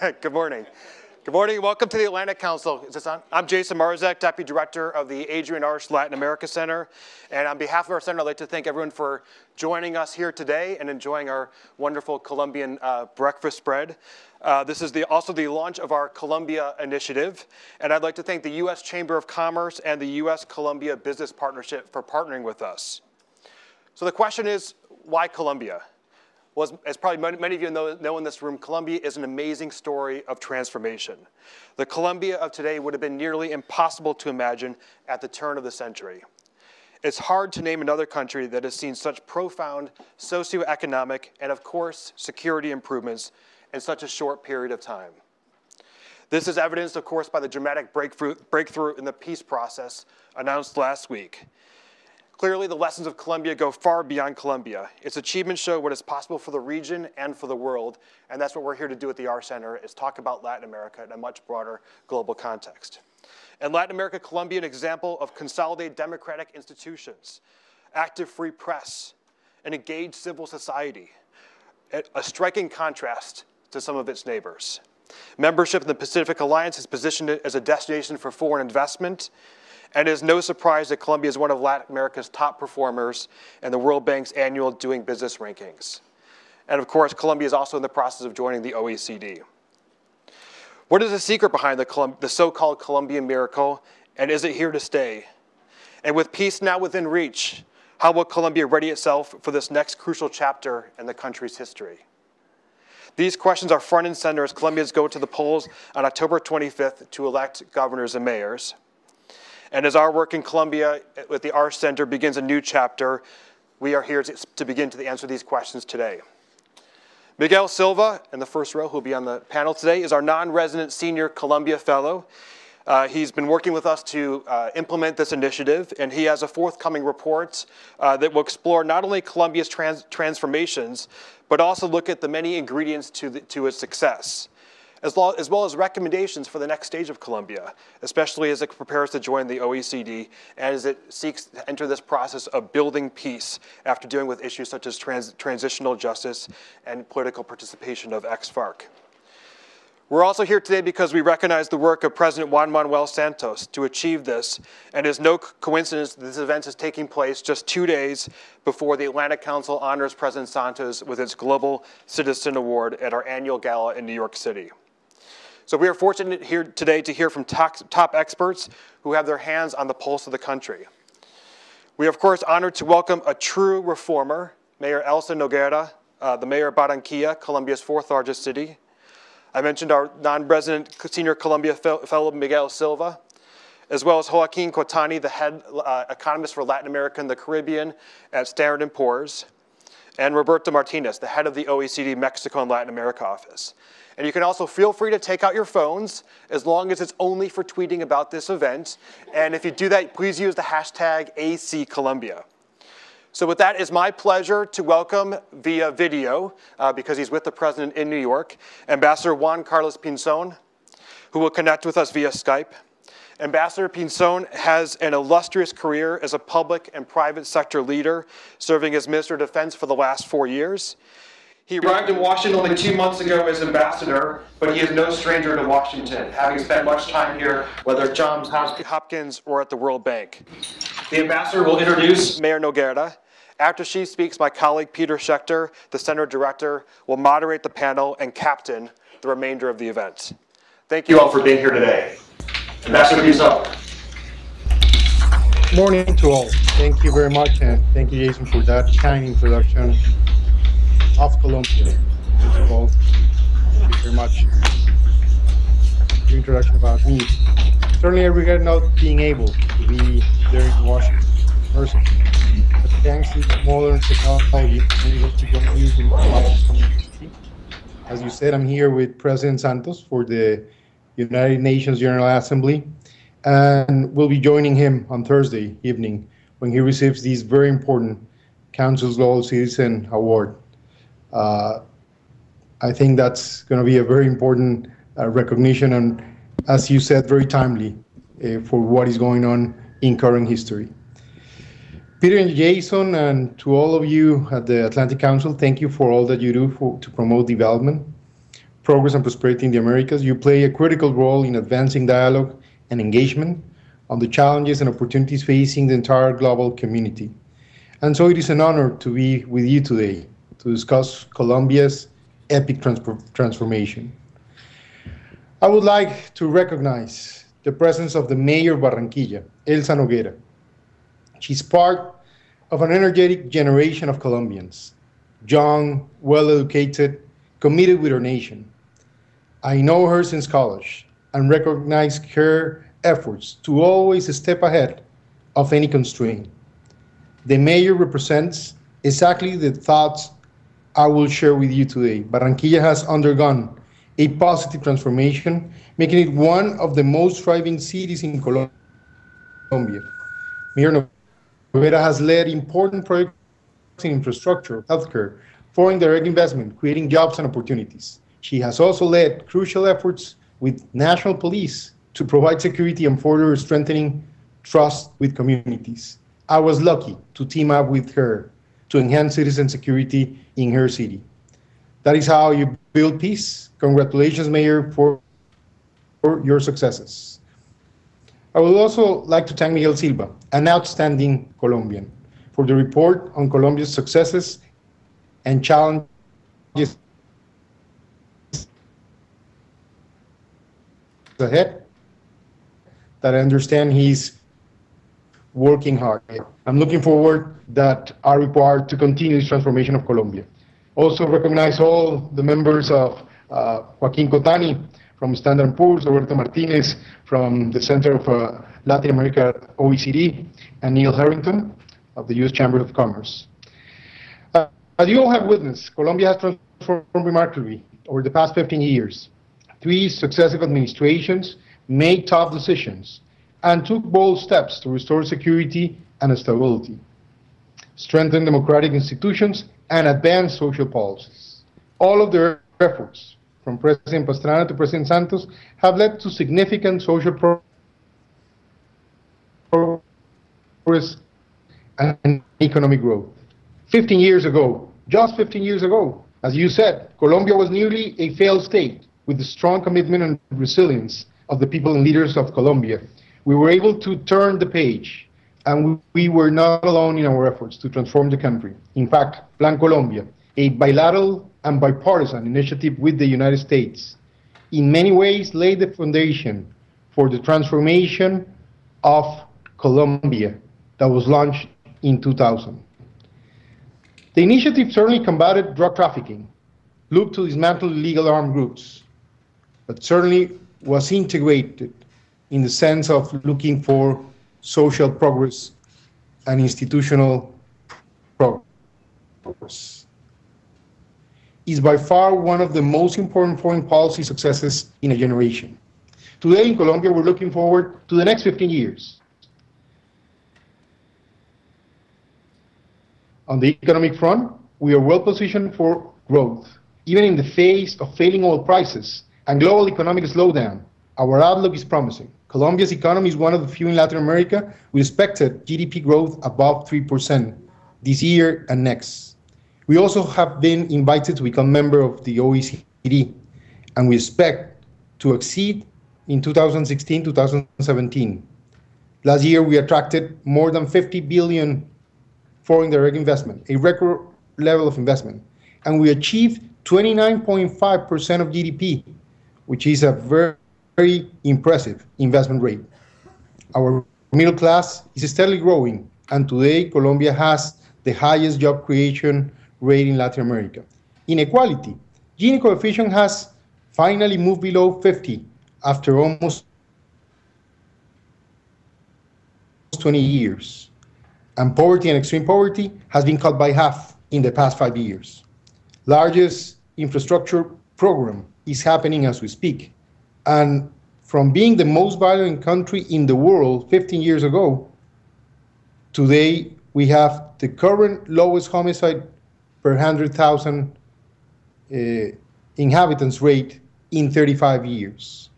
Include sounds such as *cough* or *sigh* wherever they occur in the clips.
*laughs* Good morning. Good morning. Welcome to the Atlantic Council. Is this on? I'm Jason Marczak, Deputy Director of the Adrienne Arsht Latin America Center. And on behalf of our center, I'd like to thank everyone for joining us here today and enjoying our wonderful Colombian uh, breakfast spread. Uh, this is the, also the launch of our Colombia initiative. And I'd like to thank the U.S. Chamber of Commerce and the U.S. Colombia Business Partnership for partnering with us. So the question is, why Colombia? Well, as, as probably many, of you know, know in this room, Colombia is an amazing story of transformation. The Colombia of today would have been nearly impossible to imagine at the turn of the century. It's hard to name another country that has seen such profound socioeconomic and, of course, security improvements in such a short period of time. This is evidenced, of course, by the dramatic breakthrough, breakthrough in the peace process announced last week. Clearly, the lessons of Colombia go far beyond Colombia. Its achievements show what is possible for the region and for the world, and that's what we're here to do at the R Center, is talk about Latin America in a much broader global context. In Latin America, Colombia, an example of consolidated democratic institutions, active free press, an engaged civil society, a striking contrast to some of its neighbors. Membership in the Pacific Alliance has positioned it as a destination for foreign investment and it is no surprise that Colombia is one of Latin America's top performers in the World Bank's annual Doing Business rankings. And of course, Colombia is also in the process of joining the OECD. What is the secret behind the, the so-called Colombian miracle, and is it here to stay? And with peace now within reach, how will Colombia ready itself for this next crucial chapter in the country's history? These questions are front and center as Colombians go to the polls on October 25th to elect governors and mayors. And as our work in Colombia with the Arsht Center begins a new chapter, we are here to, to begin to answer these questions today. Miguel Silva, in the first row, who will be on the panel today, is our non-resident senior Colombia fellow. Uh, he's been working with us to uh, implement this initiative, and he has a forthcoming report uh, that will explore not only Colombia's trans transformations, but also look at the many ingredients to, the, to its success as, lo- as well as recommendations for the next stage of Colombia, especially as it prepares to join the OECD and as it seeks to enter this process of building peace after dealing with issues such as trans- transitional justice and political participation of ex-FARC. We're also here today because we recognize the work of President Juan Manuel Santos to achieve this, and it is no coincidence that this event is taking place just two days before the Atlantic Council honors President Santos with its Global Citizen Award at our annual gala in New York City. So we are fortunate here today to hear from top, experts who have their hands on the pulse of the country. We are, of course, honored to welcome a true reformer, Mayor Elsa Noguera, uh, the mayor of Barranquilla, Colombia's fourth largest city. I mentioned our non-resident senior Colombia fellow, Miguel Silva, as well as Joaquin Cottani, the head uh, economist for Latin America and the Caribbean at Standard & Poor's, and Roberto Martinez, the head of the OECD Mexico and Latin America office. And you can also feel free to take out your phones as long as it's only for tweeting about this event. And if you do that, please use the hashtag ACColombia. So with that, it's my pleasure to welcome via video, uh, because he's with the president in New York, Ambassador Juan Carlos Pinzon, who will connect with us via Skype. Ambassador Pinzon has an illustrious career as a public and private sector leader, serving as Minister of Defense for the last four years. He arrived in Washington only two months ago as ambassador, but he is no stranger to Washington, having spent much time here, whether at Johns Hopkins or at the World Bank. The ambassador will introduce Mayor Noguera. After she speaks, my colleague Peter Schechter, the center director, will moderate the panel and captain the remainder of the event. Thank you all for being here today. Ambassador Pinzon. Morning to all. Thank you very much, and thank you, Jason, for that kind introduction of Colombia. First of all, thank you very much. Your introduction about me. Certainly, I regret not being able to be there in Washington in person. But thanks to modern technology, I'm able to Washington. As you said, I'm here with President Santos for the United Nations General Assembly, and we'll be joining him on Thursday evening when he receives this very important Council's Global Citizen Award. Uh, I think that's going to be a very important uh, recognition and, as you said, very timely uh, for what is going on in current history. Peter and Jason, and to all of you at the Atlantic Council, thank you for all that you do for, to promote development. progress and prosperity in the Americas. You play a critical role in advancing dialogue and engagement on the challenges and opportunities facing the entire global community. And so it is an honor to be with you today to discuss Colombia's epic trans transformation. I would like to recognize the presence of the mayor of Barranquilla, Elsa Noguera. She's part of an energetic generation of Colombians, young, well-educated, committed with our nation. I know her since college and recognize her efforts to always step ahead of any constraint. The mayor represents exactly the thoughts I will share with you today. Barranquilla has undergone a positive transformation, making it one of the most thriving cities in Colombia. Mayor Noguera has led important projects in infrastructure, healthcare, foreign direct investment, creating jobs and opportunities. She has also led crucial efforts with national police to provide security and further strengthening trust with communities. I was lucky to team up with her to enhance citizen security in her city. That is how you build peace. Congratulations, Mayor, for, for your successes. I would also like to thank Miguel Silva, an outstanding Colombian, for the report on Colombia's successes and challenges ahead that I understand he's working hard. I'm looking forward that are required to continue this transformation of Colombia. Also recognize all the members of uh, Joaquin Cottani from Standard Poor's, Roberto Martinez from the Center of uh, Latin America OECD, and Neil Harrington of the U.S. Chamber of Commerce. Uh, as you all have witnessed, Colombia has transformed remarkably over the past 15 years. Three successive administrations made tough decisions and took bold steps to restore security and stability, strengthen democratic institutions, and advance social policies. All of their efforts, from President Pastrana to President Santos, have led to significant social progress and economic growth. 15 years ago, just 15 years ago, as you said, Colombia was nearly a failed state with the strong commitment and resilience of the people and leaders of Colombia. We were able to turn the page, and we were not alone in our efforts to transform the country. In fact, Plan Colombia, a bilateral and bipartisan initiative with the United States, in many ways laid the foundation for the transformation of Colombia that was launched in 2000. The initiative certainly combated drug trafficking, looked to dismantle illegal armed groups, but certainly was integrated in the sense of looking for social progress and institutional progress. Is by far one of the most important foreign policy successes in a generation. Today in Colombia, we're looking forward to the next 15 years. On the economic front, we are well positioned for growth, even in the face of failing oil prices and global economic slowdown, our outlook is promising. Colombia's economy is one of the few in Latin America with expected GDP growth above 3% this year and next. We also have been invited to become member of the OECD, and we expect to exceed in 2016 2017. Last year, we attracted more than 50 billion foreign direct investment, a record level of investment, and we achieved 29.5% of GDP which is a very, very impressive investment rate. Our middle class is steadily growing, and today Colombia has the highest job creation rate in Latin America. Inequality. Gini coefficient has finally moved below 50 after almost 20 years. And poverty and extreme poverty has been cut by half in the past five years. Largest infrastructure program is happening as we speak. And from being the most violent country in the world 15 years ago, today we have the current lowest homicide per 100,000 uh, inhabitants rate in 35 years.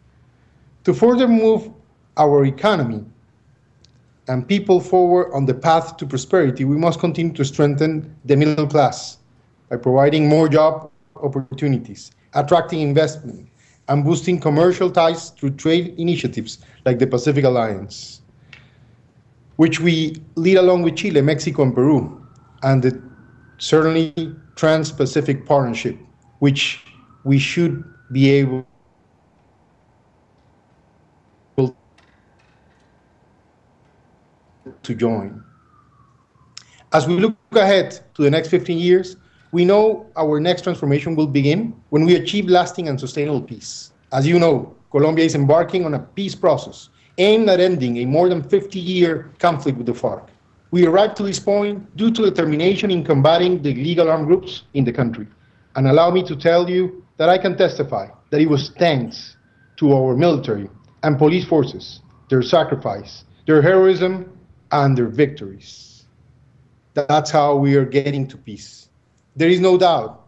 To further move our economy and people forward on the path to prosperity, we must continue to strengthen the middle class by providing more job opportunities attracting investment, and boosting commercial ties through trade initiatives like the Pacific Alliance, which we lead along with Chile, Mexico, and Peru, and the certainly Trans-Pacific Partnership, which we should be able to join. As we look ahead to the next 15 years, we know our next transformation will begin when we achieve lasting and sustainable peace. As you know, Colombia is embarking on a peace process aimed at ending a more than 50 year conflict with the FARC. We arrived to this point due to determination in combating the illegal armed groups in the country. And allow me to tell you that I can testify that it was thanks to our military and police forces, their sacrifice, their heroism, and their victories. That's how we are getting to peace. There is no doubt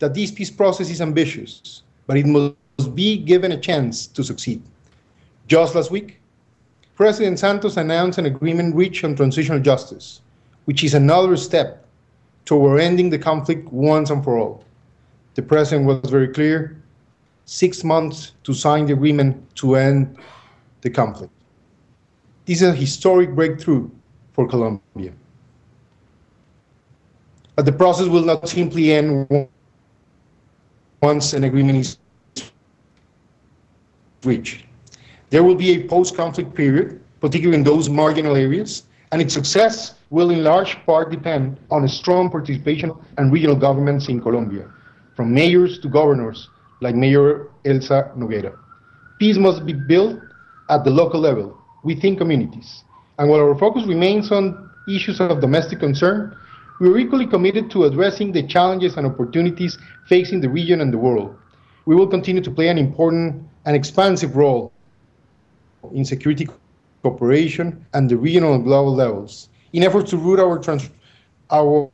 that this peace process is ambitious, but it must be given a chance to succeed. Just last week, President Santos announced an agreement reached on transitional justice, which is another step toward ending the conflict once and for all. The president was very clear six months to sign the agreement to end the conflict. This is a historic breakthrough for Colombia. But the process will not simply end once an agreement is reached. There will be a post-conflict period, particularly in those marginal areas, and its success will in large part depend on a strong participation and regional governments in Colombia, from mayors to governors, like Mayor Elsa Noguera. Peace must be built at the local level, within communities. And while our focus remains on issues of domestic concern, we are equally committed to addressing the challenges and opportunities facing the region and the world. We will continue to play an important and expansive role in security cooperation and the regional and global levels in efforts to root our, trans our,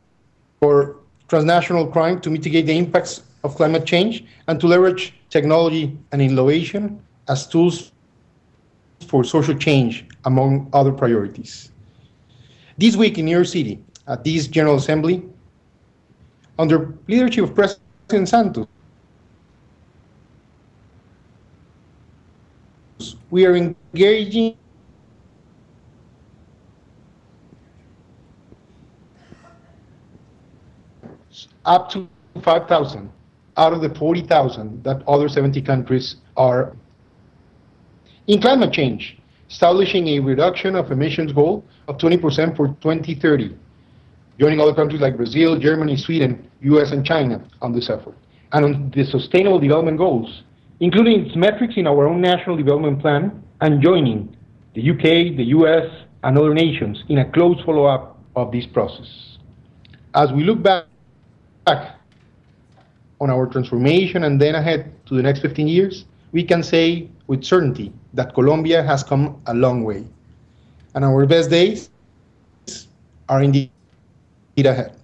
our transnational crime to mitigate the impacts of climate change and to leverage technology and innovation as tools for social change, among other priorities. This week in New York City, at this General Assembly, under leadership of President Santos, we are engaging up to 5,000 out of the 40,000 that other 70 countries are in climate change, establishing a reduction of emissions goal of 20% for 2030, joining other countries like Brazil, Germany, Sweden, US, and China on this effort. And on the Sustainable Development Goals, including its metrics in our own National Development Plan, and joining the UK, the US, and other nations in a close follow-up of this process. As we look back on our transformation and then ahead to the next 15 years, we can say with certainty that Colombia has come a long way. And our best days are indeed ahead.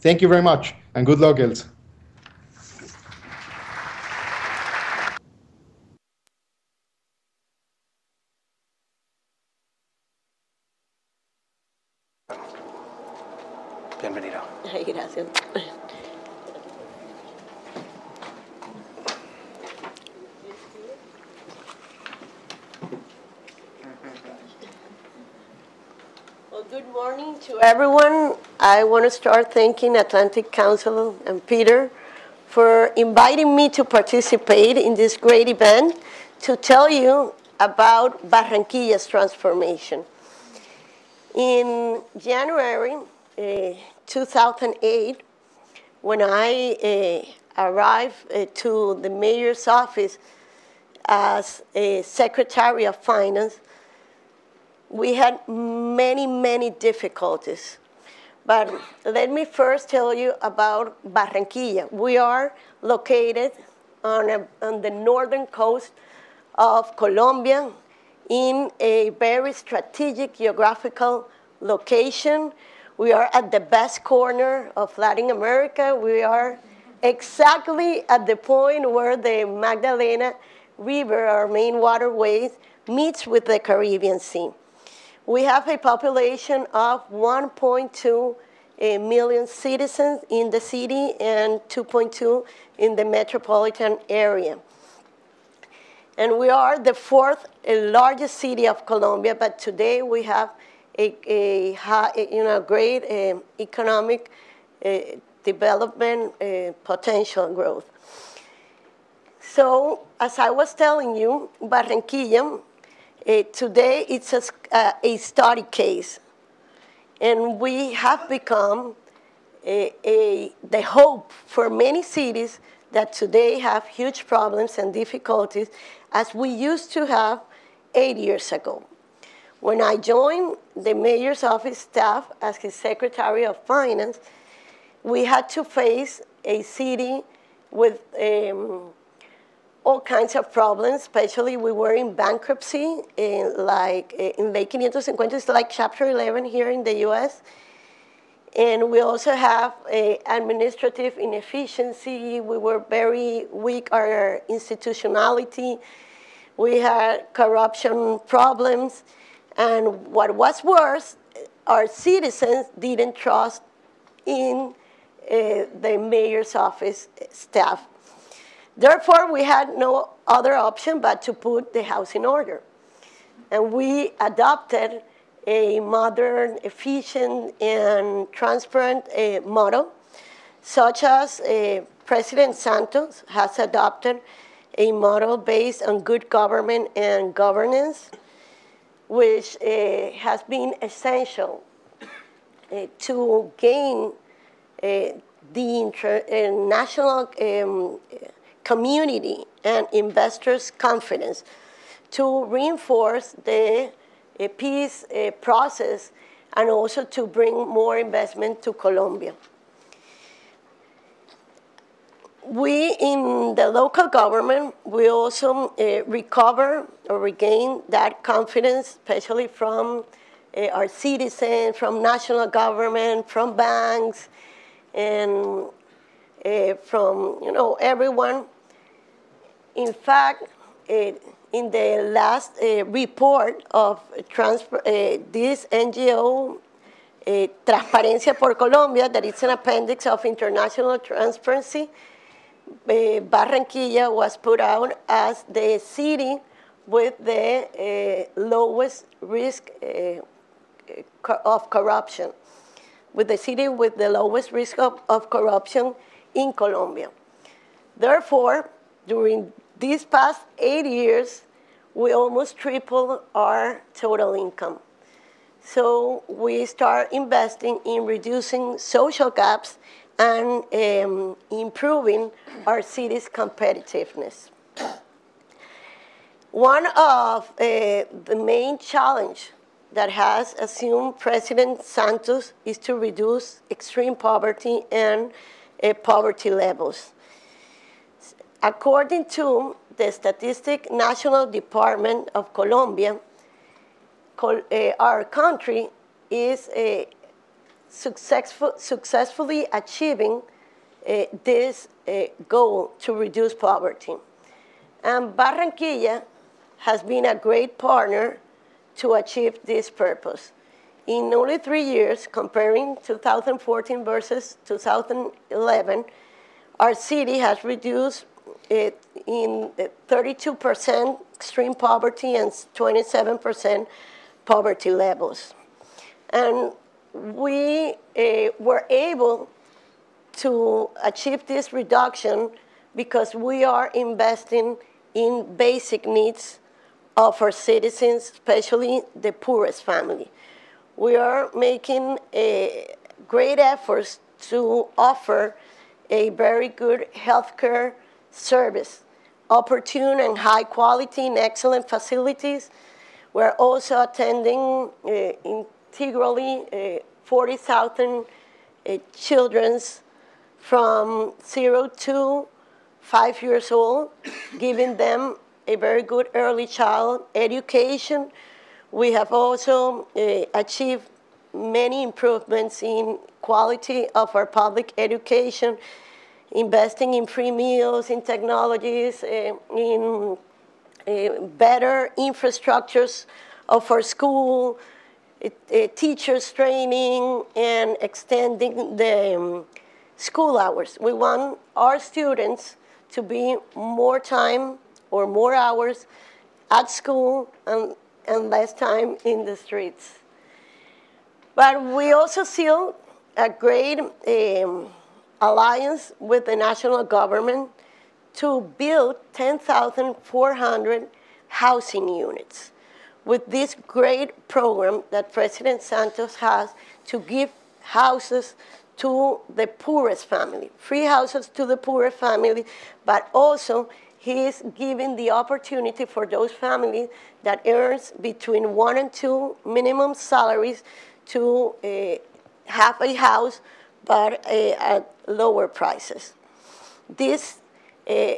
Thank you very much, and good luck, Elsa. Bienvenido. Ay, gracias. Well, good morning to everyone. I want to start thanking Atlantic Council and Peter for inviting me to participate in this great event to tell you about Barranquilla's transformation. In January uh, 2008, when I uh, arrived uh, to the mayor's office as a secretary of finance, we had many, many difficulties. But let me first tell you about Barranquilla. We are located on, a, on the northern coast of Colombia in a very strategic geographical location. We are at the best corner of Latin America. We are exactly at the point where the Magdalena River, our main waterway, meets with the Caribbean Sea. We have a population of 1.2 uh, citizens in the city and 2.2 in the metropolitan area. And we are the fourth largest city of Colombia, but today we have a, a high, you know, great uh, economic uh, development uh, potential growth. So, as I was telling you, Barranquilla, uh, today it's a, uh, a study case. And we have become a, a, the hope for many cities that today have huge problems and difficulties as we used to have eight years ago. When I joined the mayor's office staff as his secretary of finance, we had to face a city with um, all kinds of problems, especially we were in bankruptcy, in like in Ley 550, it's like Chapter 11 here in the US. And we also have administrative inefficiency. We were very weak, our institutionality. We had corruption problems. And what was worse, our citizens didn't trust in uh, the mayor's office staff. Therefore, we had no other option but to put the house in order. And we adopted a modern, efficient, and transparent uh, model, such as uh, President Santos has adopted a model based on good government and governance, which uh, has been essential to gain the national um, community and investors' confidence to reinforce the uh, peace uh, process and also to bring more investment to Colombia. We in the local government, we also uh, recover or regain that confidence, especially from our citizens, from national government, from banks, and from you know everyone. In fact, uh, in the last uh, report of transfer, uh, this NGO, uh, Transparencia por Colombia, that is an appendix of international transparency, uh, Barranquilla was put out as the city with the lowest risk of corruption with the city with the lowest risk of, of corruption in Colombia. Therefore, during these past eight years, we almost tripled our total income. So we start investing in reducing social gaps and um, improving our city's competitiveness. One of uh, the main challenge that has assumed President Santos is to reduce extreme poverty and uh, poverty levels. According to the Statistic National Department of Colombia, Col uh, our country is uh, successful, successfully achieving uh, this goal to reduce poverty. And Barranquilla has been a great partner to achieve this purpose. In only three years, comparing 2014 versus 2011, our city has reduced it in 32% extreme poverty and 27% poverty levels. And we uh, were able to achieve this reduction because we are investing in basic needs of our citizens, especially the poorest family. We are making a great efforts to offer a very good healthcare service, opportune and high quality and excellent facilities. We're also attending uh, integrally uh, 40,000 uh, children from zero to five years old, giving them a very good early child education. We have also uh, achieved many improvements in quality of our public education, investing in free meals, in technologies, uh, in uh, better infrastructures of our school, uh, teachers training and extending the um, school hours. We want our students to be more time or more hours at school and, and less time in the streets. But we also see a great um, alliance with the national government to build 10,400 housing units with this great program that President Santos has to give houses to the poorest family, free houses to the poorest family, but also he is giving the opportunity for those families that earns between one and two minimum salaries to uh, have a house, but uh, eh, at lower prices. This uh,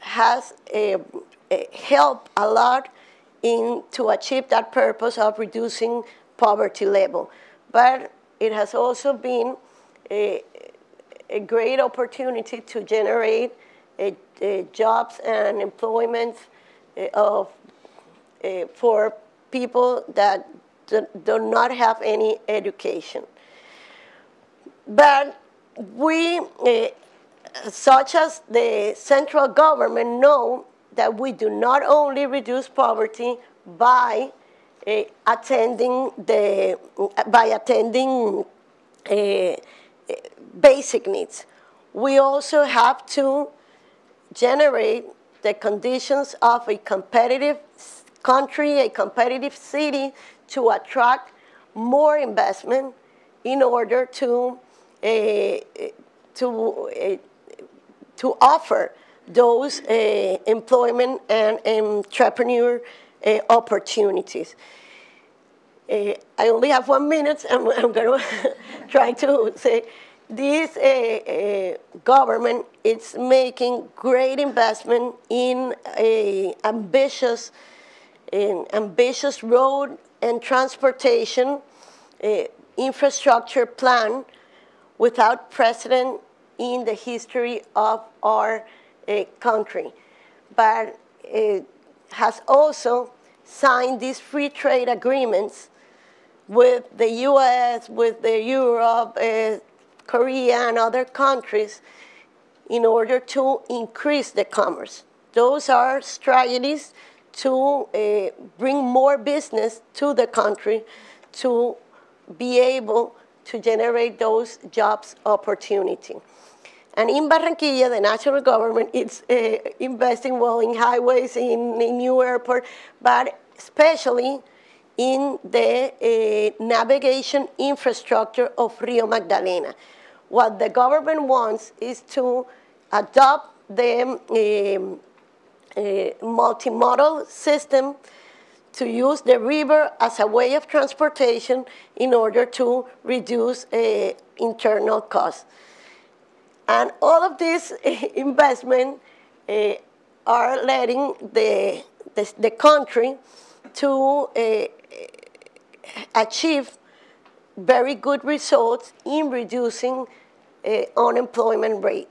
has eh, helped a lot in to achieve that purpose of reducing poverty level. But it has also been a, a great opportunity to generate a, a jobs and employment of, for people that do, do not have any education. But we, uh, such as the central government, know that we do not only reduce poverty by uh, attending the by attending uh, basic needs. We also have to generate the conditions of a competitive country, a competitive city to attract more investment in order to to uh, to offer those uh, employment and entrepreneur uh, opportunities. Uh, I only have one minute, and *laughs* I'm going *laughs* to try to say this uh, government is making great investment in a ambitious, an ambitious road and transportation infrastructure plan without precedent in the history of our uh, country. But it has also signed these free trade agreements with the US, with the Europe, uh, Korea, and other countries in order to increase the commerce. Those are strategies to uh, bring more business to the country to be able to generate those jobs opportunity. And in Barranquilla, the national government is uh, investing well in highways, in, in new airport, but especially in the uh, navigation infrastructure of Rio Magdalena. What the government wants is to adopt the um, uh, multimodal system to use the river as a way of transportation in order to reduce uh, internal costs. And all of these *laughs* investment uh, are letting the, the, the country to uh, achieve very good results in reducing uh, unemployment rate.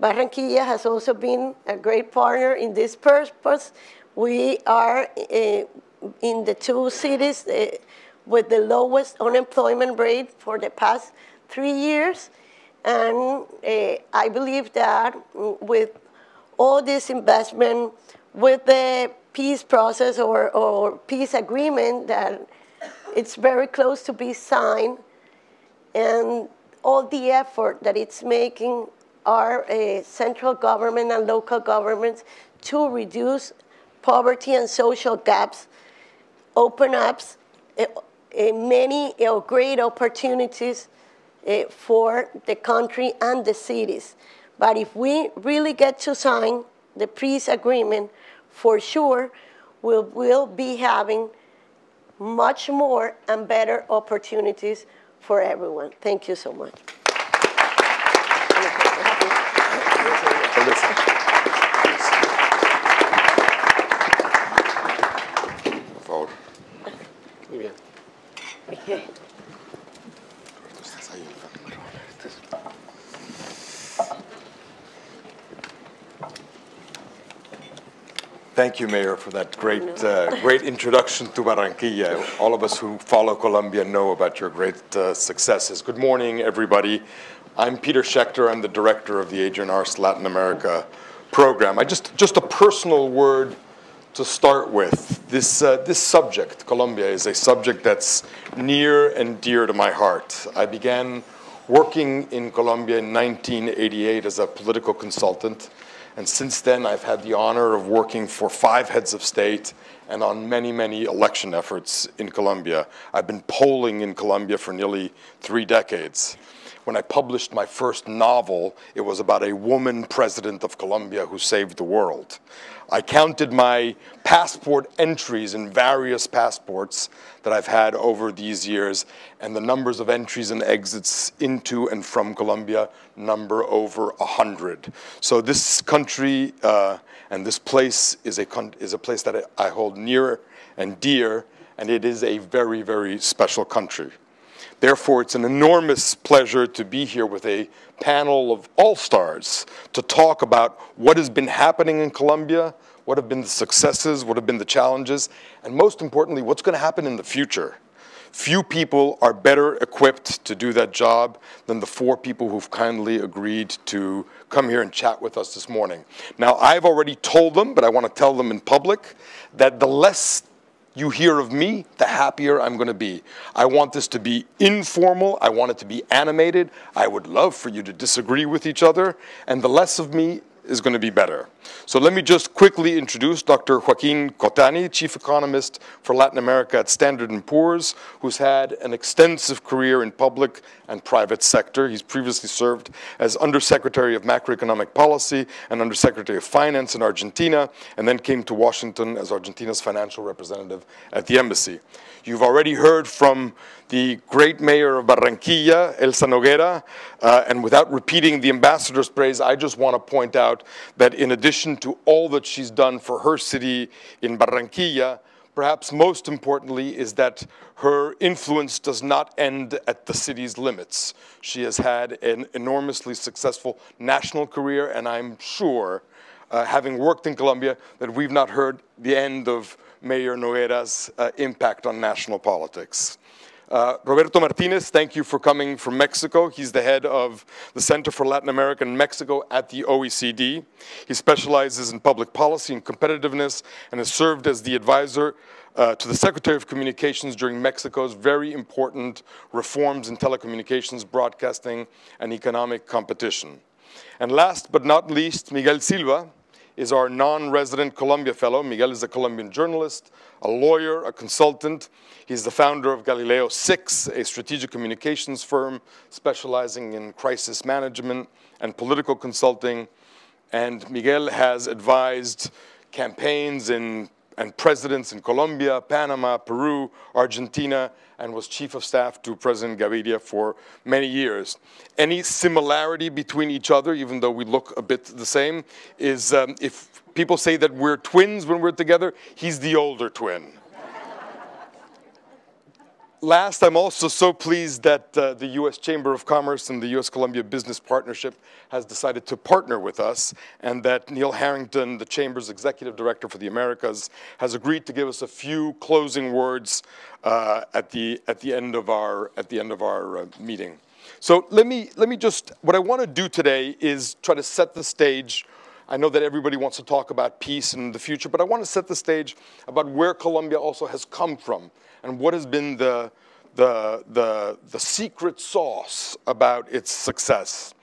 Barranquilla has also been a great partner in this purpose. We are uh, in the two cities uh, with the lowest unemployment rate for the past three years. And uh, I believe that with all this investment, with the peace process or, or peace agreement that it's very close to be signed, and all the effort that it's making our uh, central government and local governments to reduce poverty and social gaps open up uh, uh, many uh, great opportunities uh, for the country and the cities. But if we really get to sign the peace agreement, for sure, we'll, we'll be having much more and better opportunities for everyone. Thank you so much. Thank you, Mayor, for that great, uh, great introduction to Barranquilla. All of us who follow Colombia know about your great uh, successes. Good morning, everybody. I'm Peter Schechter. I'm the director of the Adrienne Arsht Latin America program. I just, just a personal word to start with. This, uh, this subject, Colombia, is a subject that's near and dear to my heart. I began working in Colombia in 1988 as a political consultant. And since then, I've had the honor of working for five heads of state and on many, many election efforts in Colombia. I've been polling in Colombia for nearly three decades. When I published my first novel, it was about a woman president of Colombia who saved the world. I counted my passport entries in various passports that I've had over these years, and the numbers of entries and exits into and from Colombia number over 100. So this country uh, and this place is a, is a place that I hold near and dear, and it is a very, very special country. Therefore, it's an enormous pleasure to be here with a panel of all-stars to talk about what has been happening in Colombia, what have been the successes, what have been the challenges, and most importantly, what's going to happen in the future. Few people are better equipped to do that job than the four people who've kindly agreed to come here and chat with us this morning. Now, I've already told them, but I want to tell them in public, that the less you hear of me, the happier I'm going to be. I want this to be informal. I want it to be animated. I would love for you to disagree with each other. And the less of me is going to be better. So let me just quickly introduce Dr. Joaquin Cottani, Chief Economist for Latin America at Standard & Poor's, who's had an extensive career in public and private sector. He's previously served as Undersecretary of Macroeconomic Policy and Undersecretary of Finance in Argentina, and then came to Washington as Argentina's financial representative at the embassy. You've already heard from the great mayor of Barranquilla, Elsa Noguera, uh, and without repeating the ambassador's praise, I just want to point out that in addition to all that she's done for her city in Barranquilla, perhaps most importantly is that her influence does not end at the city's limits. She has had an enormously successful national career, and I'm sure, uh, having worked in Colombia, that we've not heard the end of Mayor Noguera's uh, impact on national politics. Uh, Roberto Martinez, thank you for coming from Mexico. He's the head of the Center for Latin America and Mexico at the OECD. He specializes in public policy and competitiveness and has served as the advisor uh, to the Secretary of Communications during Mexico's very important reforms in telecommunications, broadcasting, and economic competition. And last but not least, Miguel Silva, is our non-resident Colombia fellow. Miguel is a Colombian journalist, a lawyer, a consultant. He's the founder of Galileo 6, a strategic communications firm specializing in crisis management and political consulting. And Miguel has advised campaigns in and presidents in Colombia, Panama, Peru, Argentina, and was chief of staff to President Gaviria for many years. Any similarity between each other, even though we look a bit the same, is um, if people say that we're twins when we're together, he's the older twin. Last, I'm also so pleased that uh, the U.S. Chamber of Commerce and the U.S. Colombia Business Partnership has decided to partner with us, and that Neil Harrington, the Chamber's Executive Director for the Americas, has agreed to give us a few closing words uh, at, the, at the end of our, at the end of our uh, meeting. So let me, let me just, what I want to do today is try to set the stage I know that everybody wants to talk about peace and the future, but I want to set the stage about where Colombia also has come from and what has been the, the, the, the secret sauce about its success.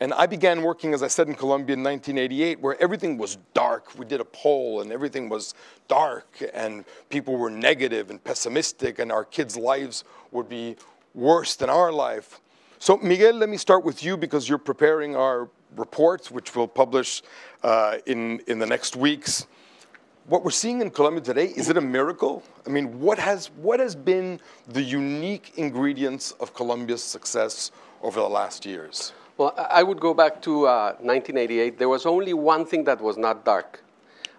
And I began working, as I said, in Colombia in 1988, where everything was dark. We did a poll, and everything was dark, and people were negative and pessimistic, and our kids' lives would be worse than our life. So, Miguel, let me start with you because you're preparing our report, which we'll publish uh, in, in the next weeks. What we're seeing in Colombia today, is it a miracle? I mean, what has, what has been the unique ingredients of Colombia's success over the last years? Well, I would go back to uh, 1988. There was only one thing that was not dark,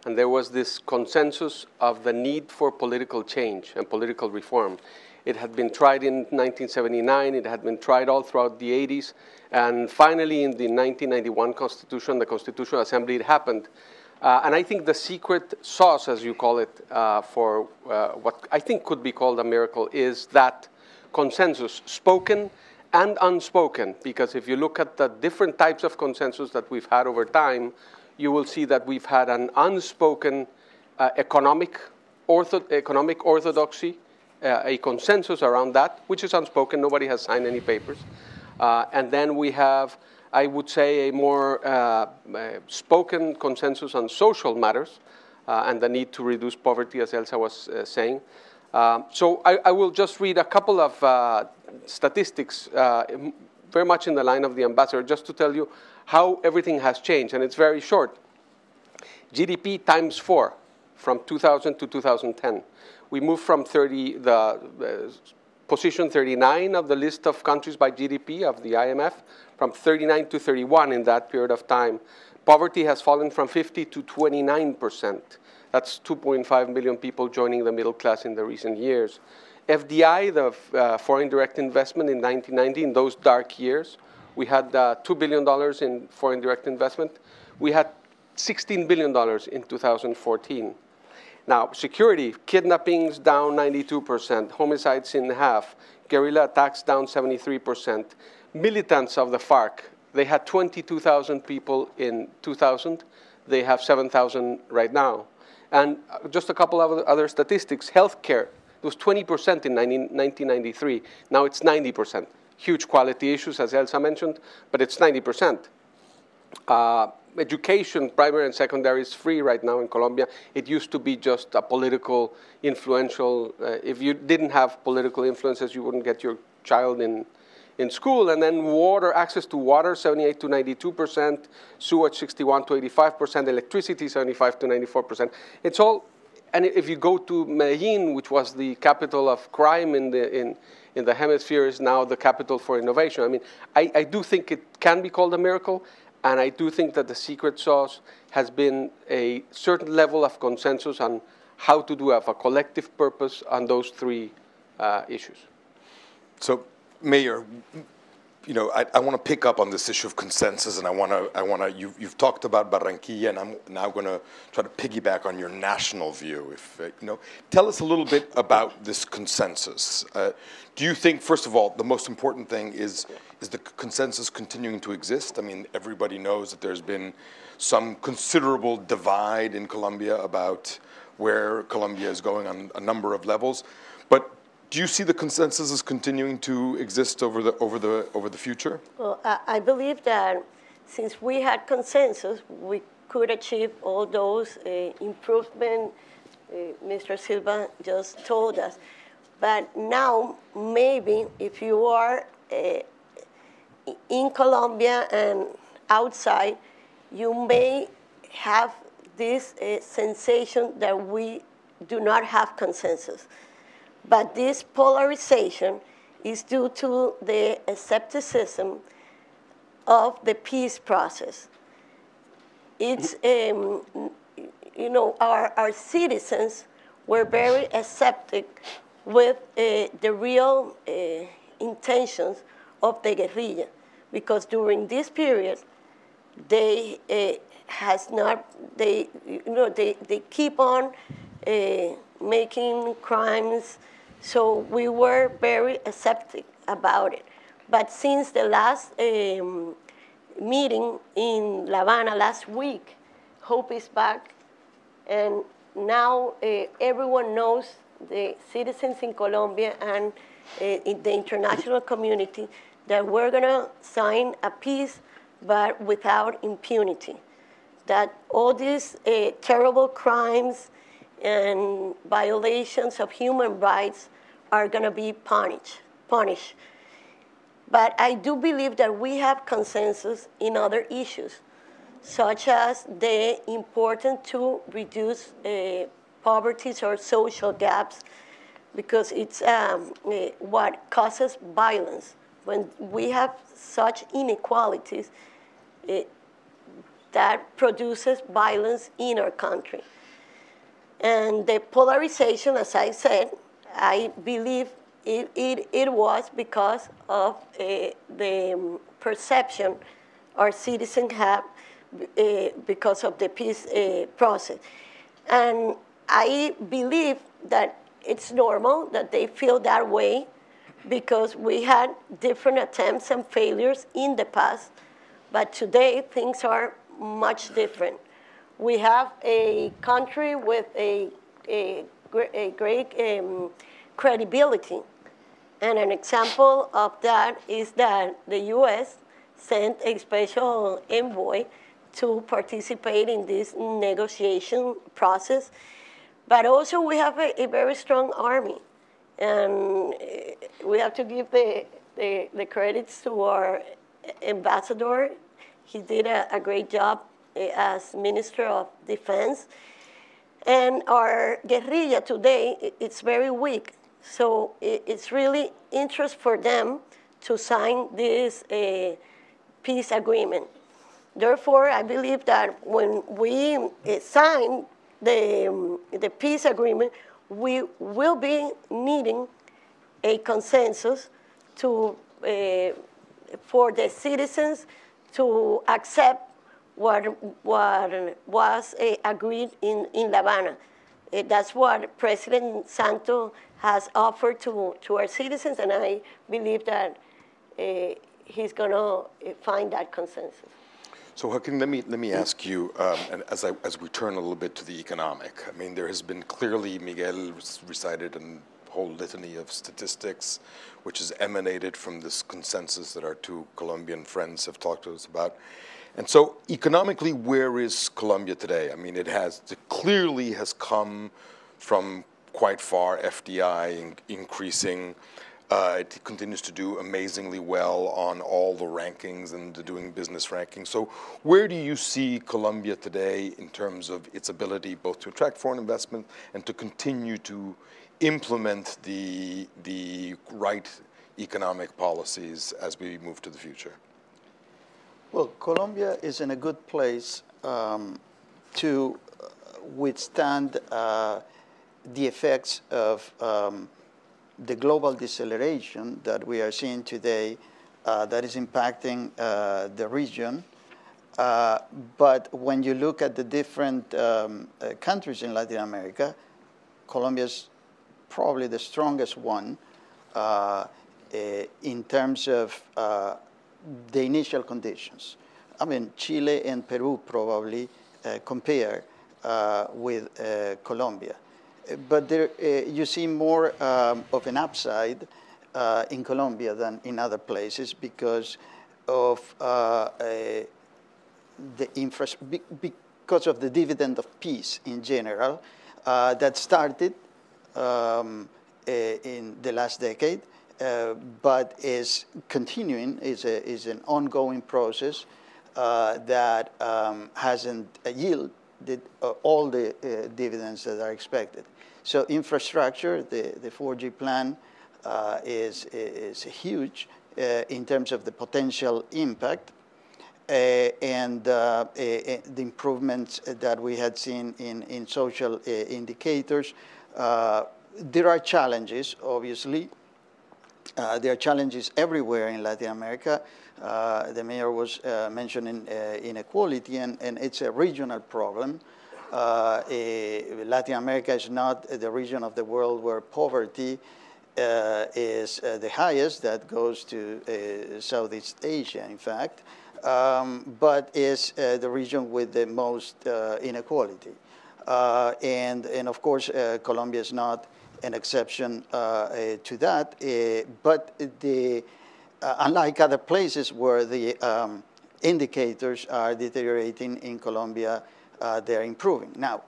and there was this consensus of the need for political change and political reform. It had been tried in 1979, it had been tried all throughout the 80s, and finally in the 1991 Constitution, the Constitutional Assembly, it happened. Uh, and I think the secret sauce, as you call it, uh, for uh, what I think could be called a miracle is that consensus, spoken and unspoken. Because if you look at the different types of consensus that we've had over time, you will see that we've had an unspoken uh, economic, ortho economic orthodoxy, uh, a consensus around that, which is unspoken. Nobody has signed any papers. Uh, and then we have I would say, a more uh, uh, spoken consensus on social matters uh, and the need to reduce poverty, as Elsa was uh, saying. Um, so I, I, will just read a couple of uh, statistics, very much in the line of the ambassador, just to tell you how everything has changed, and it's very short. GDP times four from 2000 to 2010. We moved from 30, the position 39 of the list of countries by GDP of the IMF from 39 to 31 in that period of time. Poverty has fallen from 50 to 29 percent. That's 2.5 million people joining the middle class in the recent years. FDI, the uh, foreign direct investment in 1990, in those dark years, we had uh, $2 billion in foreign direct investment. We had $16 billion in 2014. Now, security, kidnappings down 92%, homicides in half, guerrilla attacks down 73%, militants of the FARC, they had 22,000 people in 2000. They have 7,000 right now. And uh, just a couple of other statistics, healthcare, it was 20% in 1993. Now it's 90%. Huge quality issues, as Elsa mentioned, but it's 90%. Uh, education, primary and secondary, is free right now in Colombia. It used to be just a political, influential. Uh, if you didn't have political influences, you wouldn't get your child in in school. And then water, access to water, 78 to 92%, sewage, 61 to 85%, electricity, 75 to 94%. It's all, and if you go to Medellin, which was the capital of crime in the, in, in the hemisphere, is now the capital for innovation. I mean, I, I do think it can be called a miracle. And I do think that the secret sauce has been a certain level of consensus on how to do have a collective purpose on those three uh, issues. So Mayor, you know, I, I want to pick up on this issue of consensus, and I want to, I want to. You, you've talked about Barranquilla, and I'm now going to try to piggyback on your national view. If uh, you know, tell us a little bit about this consensus. Uh, do you think, first of all, the most important thing is is the consensus continuing to exist? I mean, everybody knows that there's been some considerable divide in Colombia about where Colombia is going on a number of levels, do you see the consensus as continuing to exist over the over the over the future? Well, I, I believe that since we had consensus, we could achieve all those uh, improvements uh, Mr. Silva just told us. But now, maybe if you are uh, in Colombia and outside, you may have this uh, sensation that we do not have consensus. But this polarization is due to the skepticism of the peace process. It's, um, you know, our, our citizens were very skeptic with uh, the real uh, intentions of the guerrilla, because during this period, they uh, has not, they, you know, they, they keep on uh, making crimes, so we were very skeptic about it. But since the last um, meeting in La Habana last week, hope is back. And now uh, everyone knows, the citizens in Colombia and uh, in the international community, that we're going to sign a peace, but without impunity. That all these uh, terrible crimes and violations of human rights are going to be punished, punished. But I do believe that we have consensus in other issues, such as the importance to reduce uh, poverty or social gaps, because it's um, uh, what causes violence. When we have such inequalities, it, that produces violence in our country. And the polarization, as I said, I believe it, it, it was because of uh, the perception our citizens have uh, because of the peace uh, process. And I believe that it's normal that they feel that way because we had different attempts and failures in the past, but today things are much different. We have a country with a, a great um, credibility. And an example of that is that the US sent a special envoy to participate in this negotiation process. But also we have a, a very strong army. And eh, we have to give the, the, the credits to our ambassador. He did a, a great job eh, as Minister of Defense. And our guerrilla today, it's very weak. So it's really interest for them to sign this uh, peace agreement. Therefore, I believe that when we uh, sign the, um, the peace agreement, we will be needing a consensus to, uh, for the citizens to accept what, what was uh, agreed in, in La Habana. Uh, that's what President Santos has offered to, to our citizens, and I believe that uh, he's going to find that consensus. So, Joaquin, let me, let me ask you, um, and as, I, as we turn a little bit to the economic, I mean, there has been clearly, Miguel recited a whole litany of statistics, which has emanated from this consensus that our two Colombian friends have talked to us about. And so, economically, where is Colombia today? I mean, it has, it clearly has come from quite far, FDI in, increasing. Uh, it continues to do amazingly well on all the rankings and the doing business rankings. So, where do you see Colombia today in terms of its ability both to attract foreign investment and to continue to implement the, the right economic policies as we move to the future? Well, Colombia is in a good place um, to withstand uh, the effects of um, the global deceleration that we are seeing today uh, that is impacting uh, the region. Uh, but when you look at the different um, uh, countries in Latin America, Colombia is probably the strongest one uh, eh, in terms of uh, the initial conditions. I mean, Chile and Peru probably compare with Colombia but there, uh, you see more um, of an upside uh, in Colombia than in other places because of uh, the infrastructure, because of the dividend of peace in general that started um, in the last decade, uh, but is continuing, is, a, is an ongoing process uh, that um, hasn't yielded uh, all the dividends that are expected. So infrastructure, the, the 4G plan uh, is, is huge uh, in terms of the potential impact. Uh, and uh, uh, uh, the improvements that we had seen in, in social indicators. there are challenges, obviously. There are challenges everywhere in Latin America. the mayor was mentioning inequality, and, and it's a regional problem. Uh, Latin America is not the region of the world where poverty uh, is uh, the highest. That goes to uh, Southeast Asia, in fact, um, but is uh, the region with the most uh, inequality. and, and of course, Colombia is not an exception to that. but the, unlike other places where the um, indicators are deteriorating in Colombia, uh, they're improving. Now,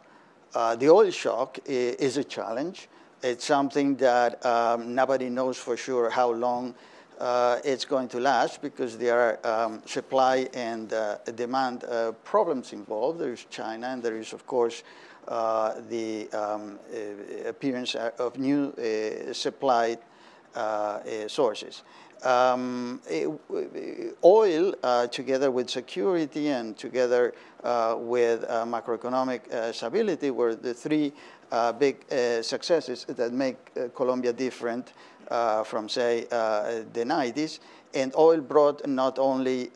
uh, the oil shock is a challenge. It's something that um, nobody knows for sure how long uh, it's going to last because there are um, supply and uh, demand uh, problems involved. There's China, and there is, of course, uh, the um, appearance of new supply sources. Um, oil, uh, together with security and together uh, with uh, macroeconomic uh, stability, were the three uh, big uh, successes that make Colombia different from, say, the 90s. And oil brought not only,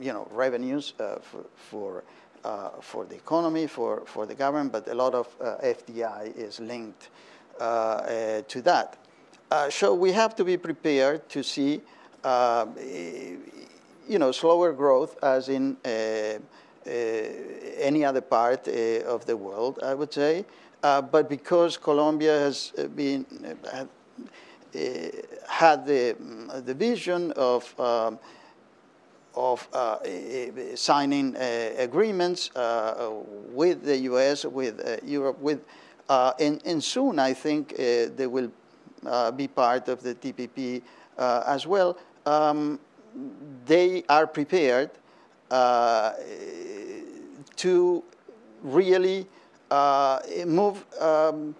you know, revenues for, for uh, Uh, for the economy, for, for the government, but a lot of uh, FDI is linked uh, uh to that. Uh, so we have to be prepared to see, you know, slower growth as in any other part of the world, I would say. but because Colombia has been had the, the vision of um, of uh, signing uh, agreements uh, with the U.S., with Europe, with and, and, soon I think they will be part of the TPP as well. Um, they are prepared to really move um,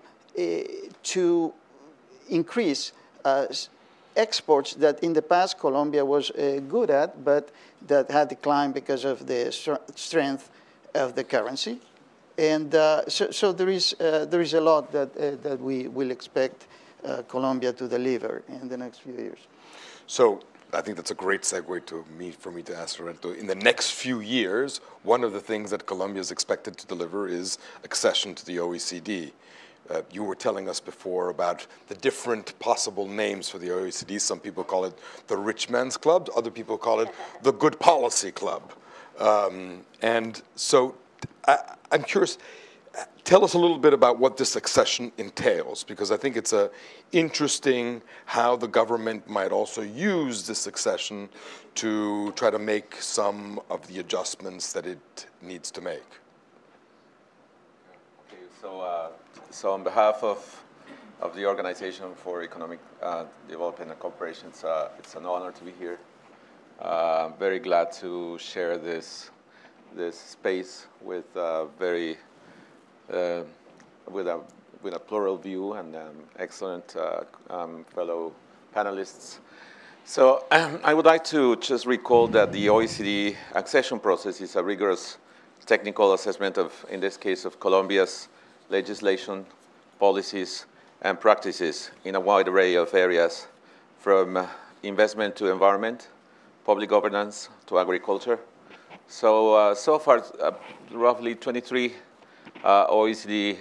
to increase uh, exports that in the past Colombia was uh, good at, but that had declined because of the strength of the currency. And uh, so, so, there, is, uh, there is a lot that, uh, that we will expect uh, Colombia to deliver in the next few years. So I think that's a great segue to me, for me to ask Lorenzo. In the next few years, one of the things that Colombia is expected to deliver is accession to the OECD. Uh, you were telling us before about the different possible names for the OECD. Some people call it the rich man's club, other people call it the good policy club. Um, and so I, I'm curious, tell us a little bit about what this accession entails, because I think it's a interesting how the government might also use this accession to try to make some of the adjustments that it needs to make. Okay, so uh, so on behalf of, of the Organization for Economic uh, Development and Cooperation, it's, uh, it's an honor to be here. Uh, very glad to share this, this space with uh, very, uh, with, a, with a plural view and um, excellent uh, um, fellow panelists. So um, *clears throat* I would like to just recall that the OECD accession process is a rigorous technical assessment of, in this case, of Colombia's legislation, policies, and practices in a wide array of areas, from investment to environment, public governance to agriculture. So, uh, so far, uh, roughly 23 uh, OECD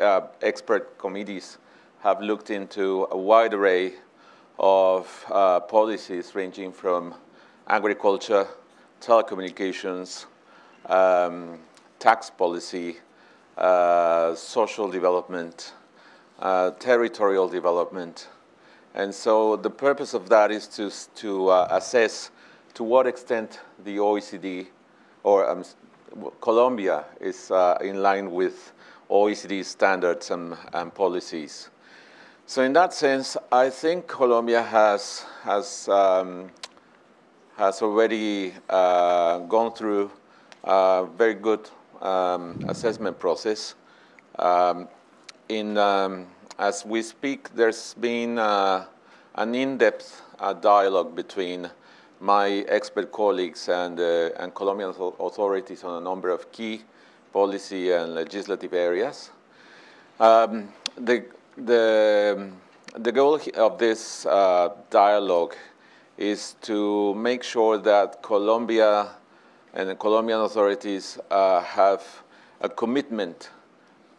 uh, expert committees have looked into a wide array of uh, policies ranging from agriculture, telecommunications, um, tax policy, uh, social development, uh, territorial development. And so the purpose of that is to, to uh, assess to what extent the OECD or um, Colombia is uh, in line with OECD standards and, and, policies. So in that sense, I think Colombia has, has, um, has already uh, gone through very good um, assessment process. Um, in, um, as we speak, there's been uh, an in-depth uh, dialogue between my expert colleagues and, uh, and Colombian authorities on a number of key policy and legislative areas. Um, the, the, the goal of this uh, dialogue is to make sure that Colombia and the Colombian authorities uh, have a commitment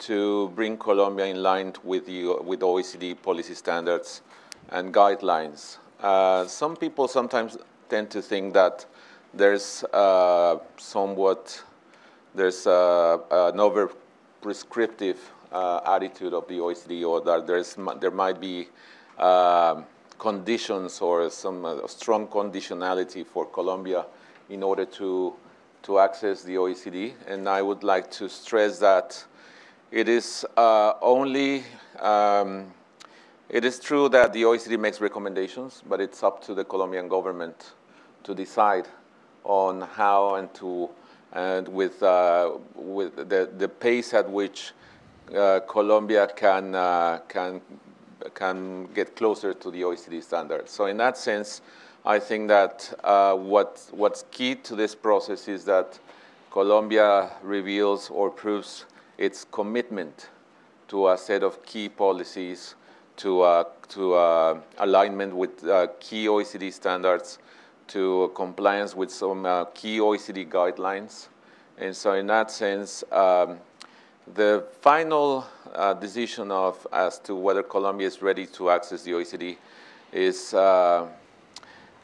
to bring Colombia in line with, the, with OECD policy standards and guidelines. Uh, some people sometimes tend to think that there's uh, somewhat, there's uh, an over prescriptive uh, attitude of the OECD or that there's, there might be um, conditions or some uh, strong conditionality for Colombia in order to to access the OECD, and I would like to stress that it is uh, only, um, it is true that the OECD makes recommendations, but it's up to the Colombian government to decide on how and to, and with, uh, with the, the pace at which uh, Colombia can, uh, can can get closer to the OECD standard. So in that sense, I think that uh, what, what's key to this process is that Colombia reveals or proves its commitment to a set of key policies, to, uh, to uh, alignment with uh, key OECD standards, to compliance with some uh, key OECD guidelines. And so in that sense, um, the final uh, decision of as to whether Colombia is ready to access the OECD is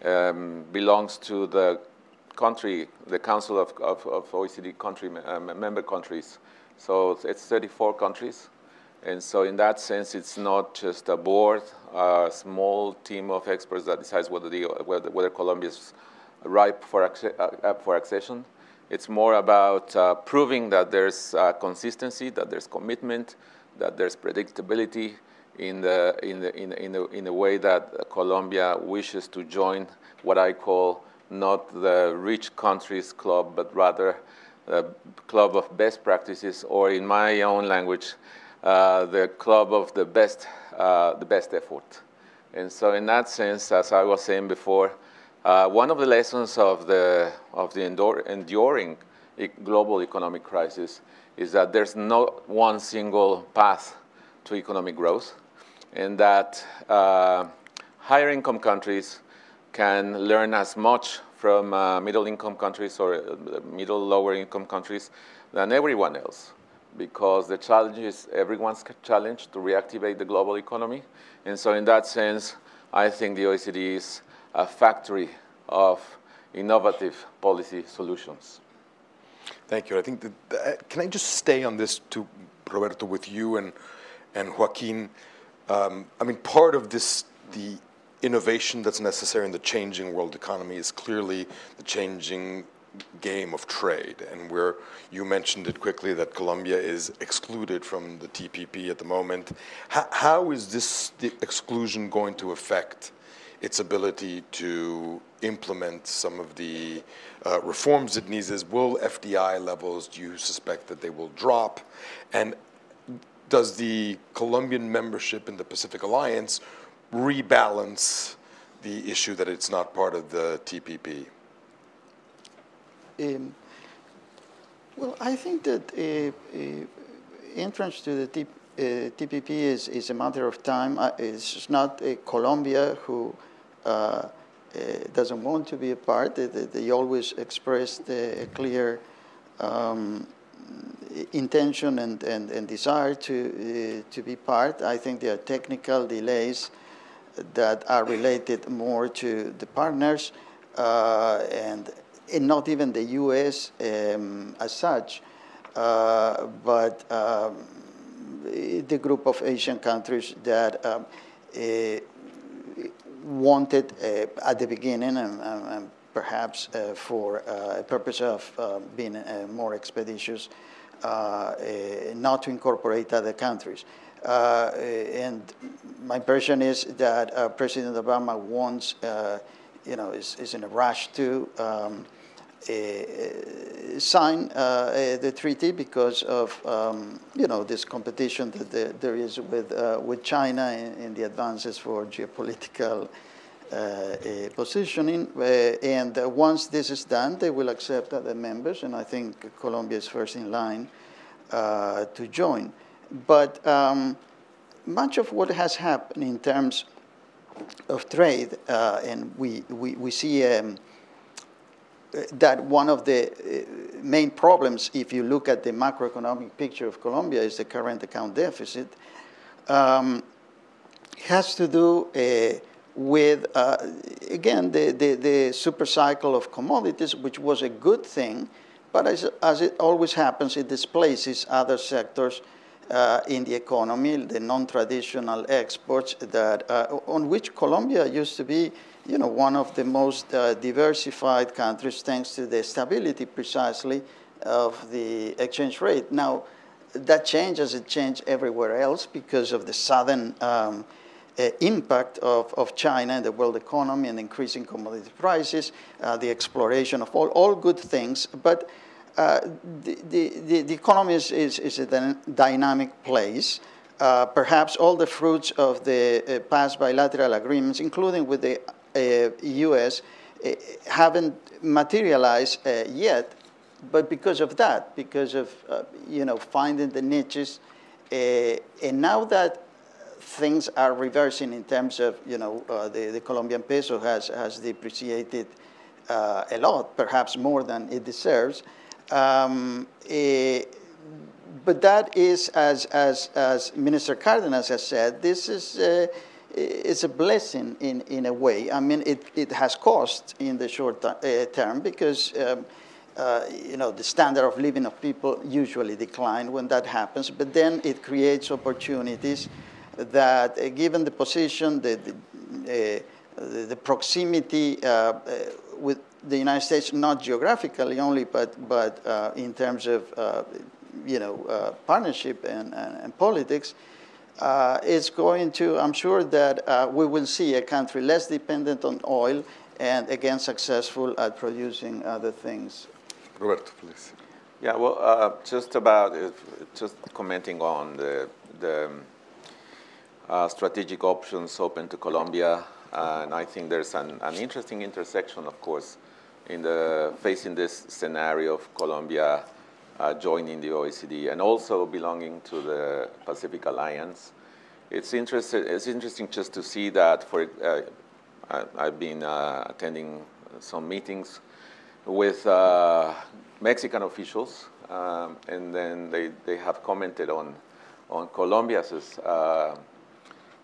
um, belongs to the country, the Council of, of, of OECD country uh, member countries. So it's 34 countries. And so in that sense, it's not just a board, a small team of experts that decides whether, the, whether, whether Colombia is ripe for, uh, for accession. It's more about uh, proving that there's uh, consistency, that there's commitment, that there's predictability in the, in, the, in, in, the, in the way that Colombia wishes to join what I call not the rich countries club, but rather the club of best practices, or in my own language, uh, the club of the best, uh, the best effort. And so in that sense, as I was saying before, uh, one of the lessons of the, of the enduring global economic crisis is that there's not one single path to economic growth, and that uh, higher income countries can learn as much from uh, middle income countries or uh, middle lower income countries than everyone else because the challenge is everyone's challenge to reactivate the global economy. And so in that sense, I think the OECD is a factory of innovative policy solutions. Thank you. I think that, uh, can I just stay on this to Roberto with you and and Joaquin? Um, I mean, part of this the innovation that's necessary in the changing world economy is clearly the changing game of trade, and where you mentioned it quickly that Colombia is excluded from the TPP at the moment. How, how is this exclusion going to affect its ability to implement some of the uh, reforms it needs is will FDI levels, do you suspect that they will drop? And does the Colombian membership in the Pacific Alliance rebalance the issue that it's not part of the TPP? Um, well, I think that uh, uh, entrance to the T, uh, TPP is, is a matter of time. it's not Colombia who uh, uh, doesn't want to be a part. They, they always expressed a clear um, intention and, and, and, desire to, uh, to be part. I think there are technical delays that are related more to the partners uh, and, and, not even the U.S. Um, as such, uh, but um, the group of Asian countries that um, wanted uh, at the beginning and, and perhaps uh, for uh, a purpose of being more expeditious, not to incorporate other countries. Uh, and my impression is that uh, President Obama wants, uh, you know, is, is in a rush to um, sign uh, the treaty because of um, you know this competition that the, there is with uh, with China in, in, the advances for geopolitical uh, positioning. and once this is done, they will accept other members, and I think Colombia is first in line to join. But um, much of what has happened in terms of trade, uh, and we, we, we see um, that one of the uh, main problems, if you look at the macroeconomic picture of Colombia, is the current account deficit, um, has to do uh, with, uh, again, the, the, the, super cycle of commodities, which was a good thing, but as, as it always happens, it displaces other sectors uh, in the economy, the non-traditional exports that, uh, on which Colombia used to be you know, one of the most uh, diversified countries thanks to the stability precisely of the exchange rate. Now, that change as it changed everywhere else because of the sudden um, uh, impact of, of China and the world economy and increasing commodity prices, uh, the exploration of all, all good things. But uh, the, the, the, economy is, is, is a dynamic place. uh, perhaps all the fruits of the uh, past bilateral agreements, including with the U.S., uh, haven't materialized yet. But because of that, because of you know finding the niches, and now that things are reversing in terms of you know the, the Colombian peso has has depreciated a lot, perhaps more than it deserves. Um, but that is, as, as, as Minister Cardenas has said, this is uh, it's a blessing in, in a way. I mean, it, it has cost in the short uh, term because um, uh, you know the standard of living of people usually decline when that happens. But then it creates opportunities that, uh, given the position, the the, uh, the proximity uh, with the United States, not geographically only, but but in terms of you know, uh, partnership and, and, and politics, uh, it's going to, I'm sure that uh, we will see a country less dependent on oil and again successful at producing other things. Roberto, please. Yeah, well, uh, just about, just commenting on the, the um, uh, strategic options open to Colombia, and I think there's an, an interesting intersection, of course, in the facing this scenario of Colombia uh, joining the OECD and also belonging to the Pacific Alliance. It's, interesting. it's interesting just to see that for, uh, I, have been uh, attending some meetings with uh, Mexican officials, um, and then they, they have commented on, on Colombia's uh,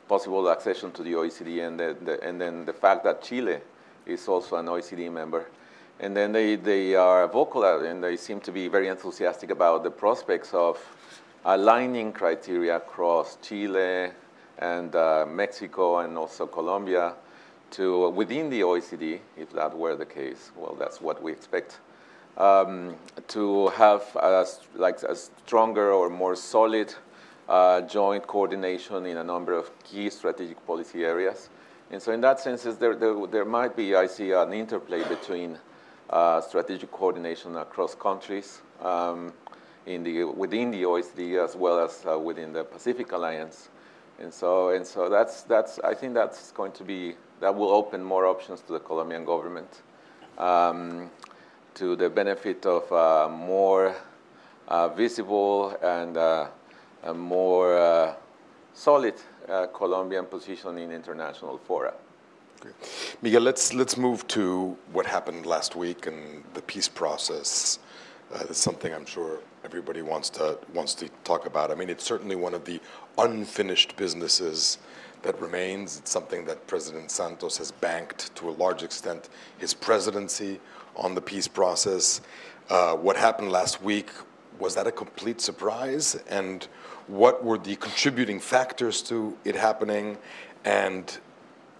possible accession to the OECD, and, the, the, and then the fact that Chile is also an OECD member. And then they, they are vocal and they seem to be very enthusiastic about the prospects of aligning criteria across Chile and uh, Mexico and also Colombia to within the OECD, if that were the case. Well, that's what we expect. Um, to have a, like a stronger or more solid uh, joint coordination in a number of key strategic policy areas. And so in that sense, there, there, there might be, I see, an interplay between uh, strategic coordination across countries um, in the, within the OECD as well as uh, within the Pacific Alliance. And so, and so that's, that's, I think that's going to be, that will open more options to the Colombian government um, to the benefit of uh, more uh, visible and uh, more uh, solid Colombian position in international fora. Miguel, let's let's move to what happened last week and the peace process. Uh, that's something I'm sure everybody wants to wants to talk about. I mean, it's certainly one of the unfinished businesses that remains. It's something that President Santos has banked to a large extent his presidency on the peace process. Uh, what happened last week was that a complete surprise? And what were the contributing factors to it happening? And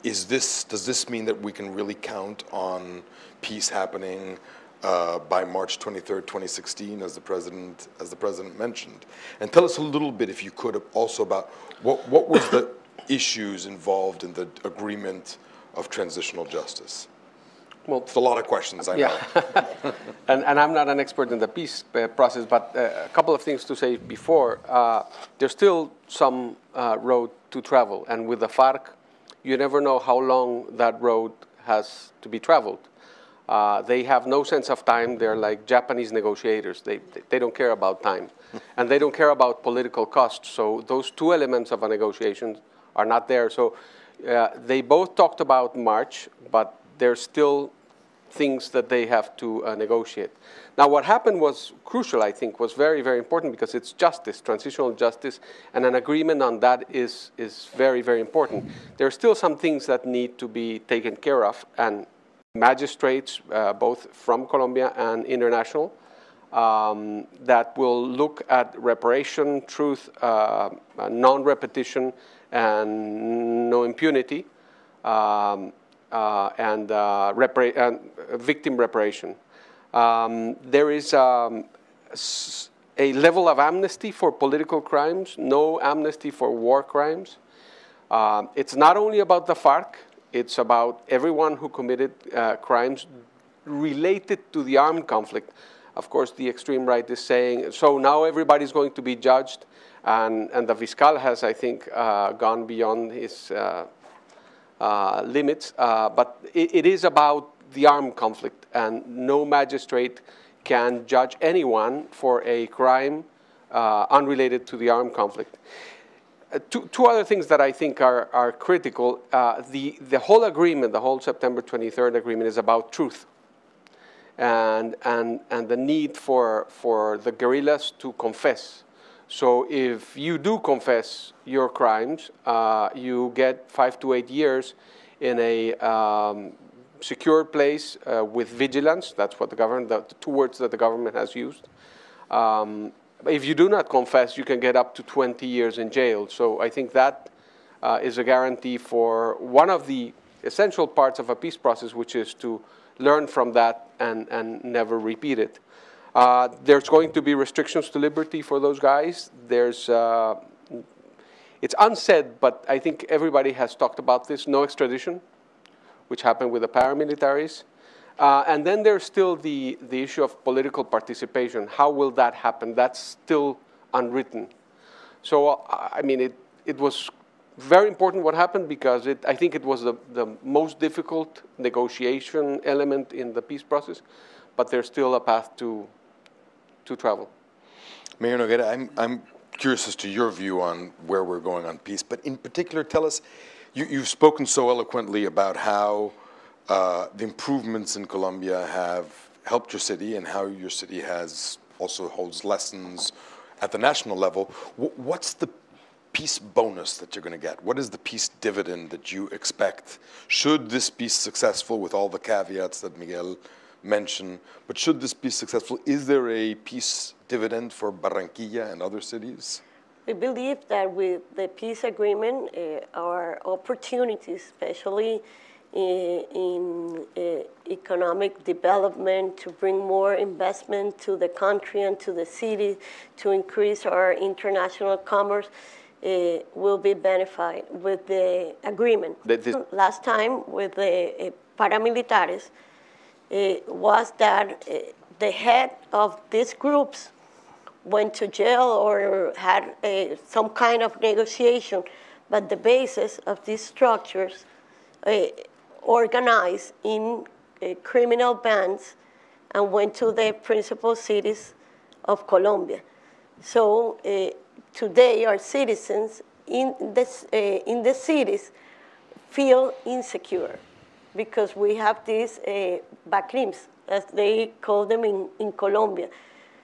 is this, does this mean that we can really count on peace happening uh, by March 23rd, 2016, as the president as the president mentioned? And tell us a little bit, if you could, also about what what was the issues involved in the agreement of transitional justice. Well, it's a lot of questions, I yeah. know. *laughs* and, and I'm not an expert in the peace uh, process, but uh, a couple of things to say before. Uh, there's still some uh, road to travel, and with the FARC, you never know how long that road has to be traveled. Uh, they have no sense of time. They're like Japanese negotiators. They, they don't care about time. *laughs* and they don't care about political costs. So those two elements of a negotiation are not there. So uh, they both talked about March, but there's still things that they have to uh, negotiate. Now, what happened was crucial, I think, was very, very important because it's justice, transitional justice, and an agreement on that is, is very, very important. There are still some things that need to be taken care of, and magistrates, uh, both from Colombia and international, um, that will look at reparation, truth, uh, non repetition, and no impunity. Um, and, uh, repara- and victim reparation. Um, there is um, a level of amnesty for political crimes, no amnesty for war crimes. Uh, it's not only about the FARC, it's about everyone who committed uh, crimes related to the armed conflict. Of course, the extreme right is saying, so now everybody's going to be judged. And, and the fiscal has, I think, uh, gone beyond his uh, uh, limits. Uh, but it, it is about the armed conflict, and no magistrate can judge anyone for a crime uh, unrelated to the armed conflict. Uh, two, two, other things that I think are, are critical. Uh, the, the whole agreement, the whole September 23rd agreement, is about truth and, and, and the need for, for the guerrillas to confess. So if you do confess your crimes, uh, you get five to eight years in a um, secure place uh, with vigilance. That's what the government, the two words that the government has used. Um, if you do not confess, you can get up to 20 years in jail. So I think that uh, is a guarantee for one of the essential parts of a peace process, which is to learn from that and, and never repeat it. Uh, there's going to be restrictions to liberty for those guys. There's, uh, it's unsaid, but I think everybody has talked about this, no extradition, which happened with the paramilitaries. Uh, and then there's still the, the issue of political participation. How will that happen? That's still unwritten. So, uh, I mean, it, it was very important what happened because it, I think it was the, the most difficult negotiation element in the peace process, but there's still a path to, to travel. Mayor Noguera, I'm, I'm curious as to your view on where we're going on peace, but in particular, tell us, you, you've spoken so eloquently about how uh, the improvements in Colombia have helped your city and how your city has also holds lessons at the national level. W what's the peace bonus that you're going to get? What is the peace dividend that you expect? Should this be successful with all the caveats that Miguel mentioned, but should this be successful, is there a peace dividend for Barranquilla and other cities? We believe that with the peace agreement, uh, our opportunities, especially in uh, economic development, to bring more investment to the country and to the city, to increase our international commerce, uh, will be benefited with the agreement. Last time with the uh, paramilitares was that uh, the head of these groups went to jail or had uh, some kind of negotiation, but the basis of these structures uh, organized in uh, criminal bands and went to the principal cities of Colombia. So uh, today our citizens in, this, in the cities feel insecure because we have these uh, BACRIMs, as they call them in, in Colombia.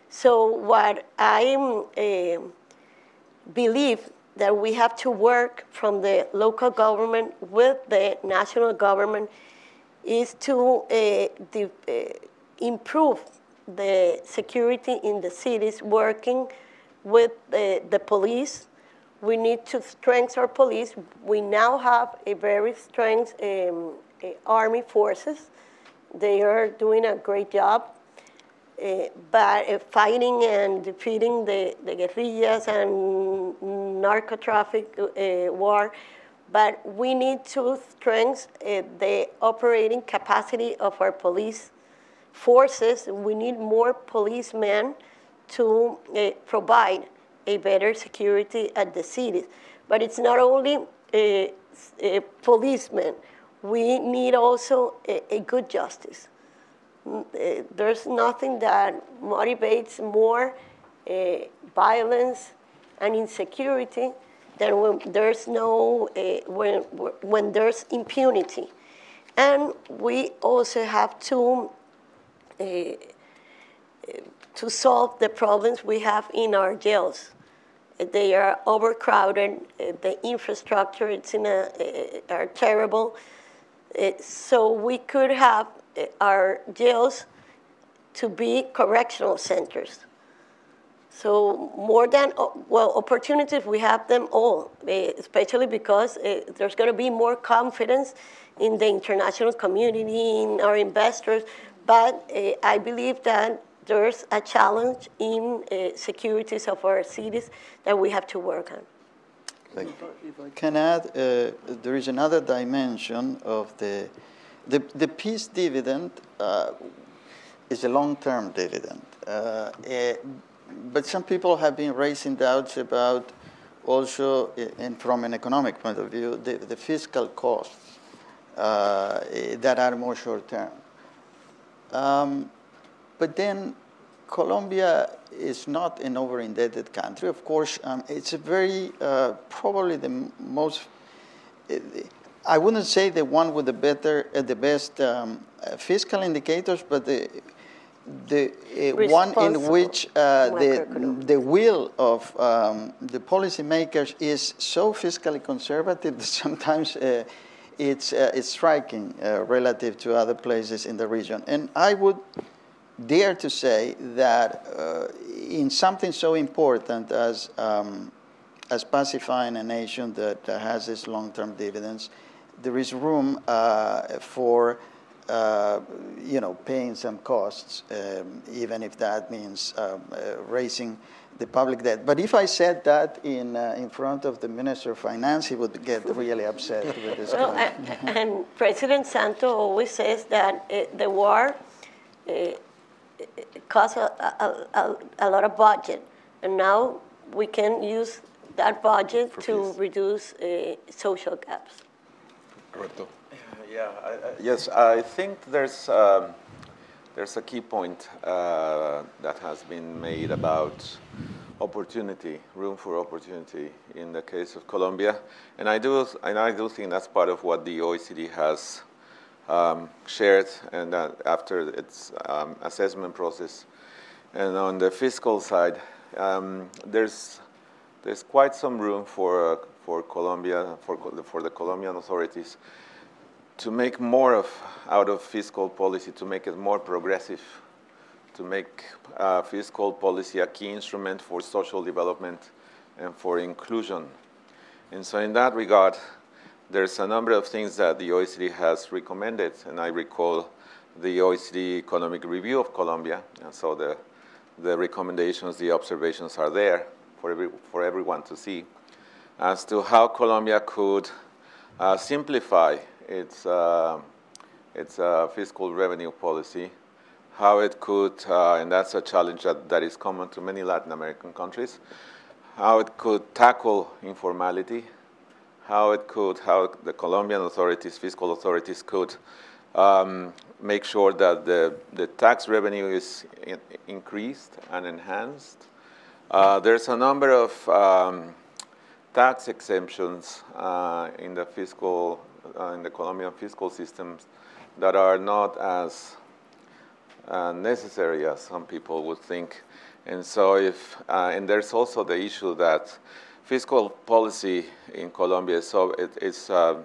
So what I uh, believe that we have to work from the local government with the national government is to uh, uh, improve the security in the cities, working with the, the police. We need to strengthen our police. We now have a very strong um, army forces. They are doing a great job. Uh, but uh, fighting and defeating the, the guerrillas and narco traffic uh, war, but we need to strengthen uh, the operating capacity of our police forces. We need more policemen to uh, provide a better security at the cities. But it's not only policemen. We need also a, a good justice. Uh, there's nothing that motivates more uh, violence and insecurity than when there's no uh, when when there's impunity, and we also have to uh, to solve the problems we have in our jails. They are overcrowded. The infrastructure it's in a, are terrible. Eh, so we could have eh, our jails to be correctional centers. So more than, well, opportunities, we have them all, eh, especially because there's going to be more confidence in the international community, in our investors. But I believe that there's a challenge in securities of our cities that we have to work on. Thank you. If I can add, uh, there is another dimension of the, the, the peace dividend. Uh, is a long-term dividend. Uh, eh, but some people have been raising doubts about also, and from an economic point of view, the, the fiscal costs uh, eh, that are more short-term. Um, but then Colombia is not an over-indebted country. Of course, um, it's a very, uh, probably the most, I wouldn't say the one with the better, uh, the best um, uh, fiscal indicators, but the, the uh, one in which uh, the, the will of um, the policymakers is so fiscally conservative *laughs* that sometimes uh, it's, uh, it's striking uh, relative to other places in the region. And I would dare to say that uh, in something so important as, um, as pacifying a nation that has these long-term dividends, there is room uh, for uh, you know, paying some costs, um, even if that means um, uh, raising the public debt. But if I said that in, uh, in front of the Minister of Finance, he would get really upset with this. Well, and, and, President Santo always says that uh, the war uh, costs a, a, a, a, lot of budget, and now we can use that budget For to peace. reduce uh, social gaps. Roberto. Yeah, I, I, yes, I think there's um, there's a key point uh, that has been made about opportunity, room for opportunity in the case of Colombia, and I do and I do think that's part of what the OECD has um, shared, and uh, after its um, assessment process, and on the fiscal side, um, there's there's quite some room for uh, for Colombia for for the Colombian authorities to make more of out of fiscal policy, to make it more progressive, to make uh, fiscal policy a key instrument for social development and for inclusion. And so in that regard, there's a number of things that the OECD has recommended, and I recall the OECD Economic Review of Colombia, and so the, the recommendations, the observations are there for, every, for everyone to see. As to how Colombia could uh, simplify its, uh, its uh, fiscal revenue policy, how it could, uh, and that's a challenge that, that is common to many Latin American countries, how it could tackle informality, how it could, how the Colombian authorities, fiscal authorities could um, make sure that the, the tax revenue is in, increased and enhanced. Uh, there's a number of um, tax exemptions uh, in the fiscal uh, in the Colombian fiscal systems that are not as uh, necessary as some people would think. And so if, uh, and there's also the issue that fiscal policy in Colombia, so it, it's uh,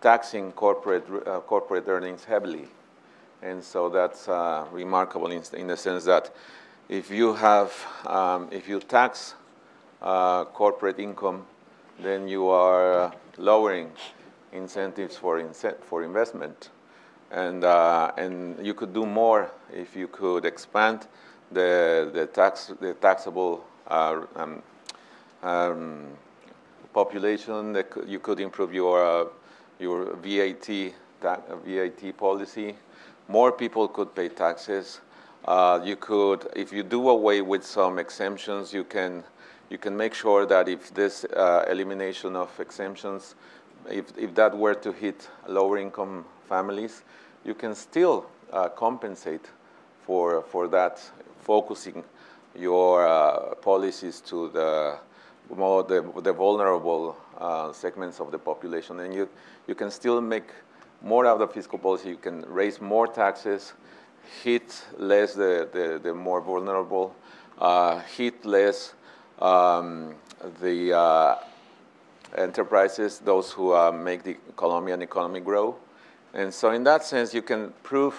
taxing corporate, uh, corporate earnings heavily. And so that's uh, remarkable in, in, the sense that if you have, um, if you tax corporate income, then you are lowering incentives for, for investment. And, uh, and you could do more if you could expand the, the, tax, the taxable uh, um, um, population. You could improve your, uh, your VAT, VAT policy. More people could pay taxes. Uh, you could, if you do away with some exemptions, you can, you can make sure that if this uh, elimination of exemptions if, if that were to hit lower income families, you can still uh, compensate for, for that, focusing your uh, policies to the more the, the vulnerable uh, segments of the population. And you, you can still make more out of fiscal policy. You can raise more taxes, hit less the, the, the more vulnerable, uh, hit less um, the uh, enterprises, those who uh, make the Colombian economy grow. And so in that sense, you can prove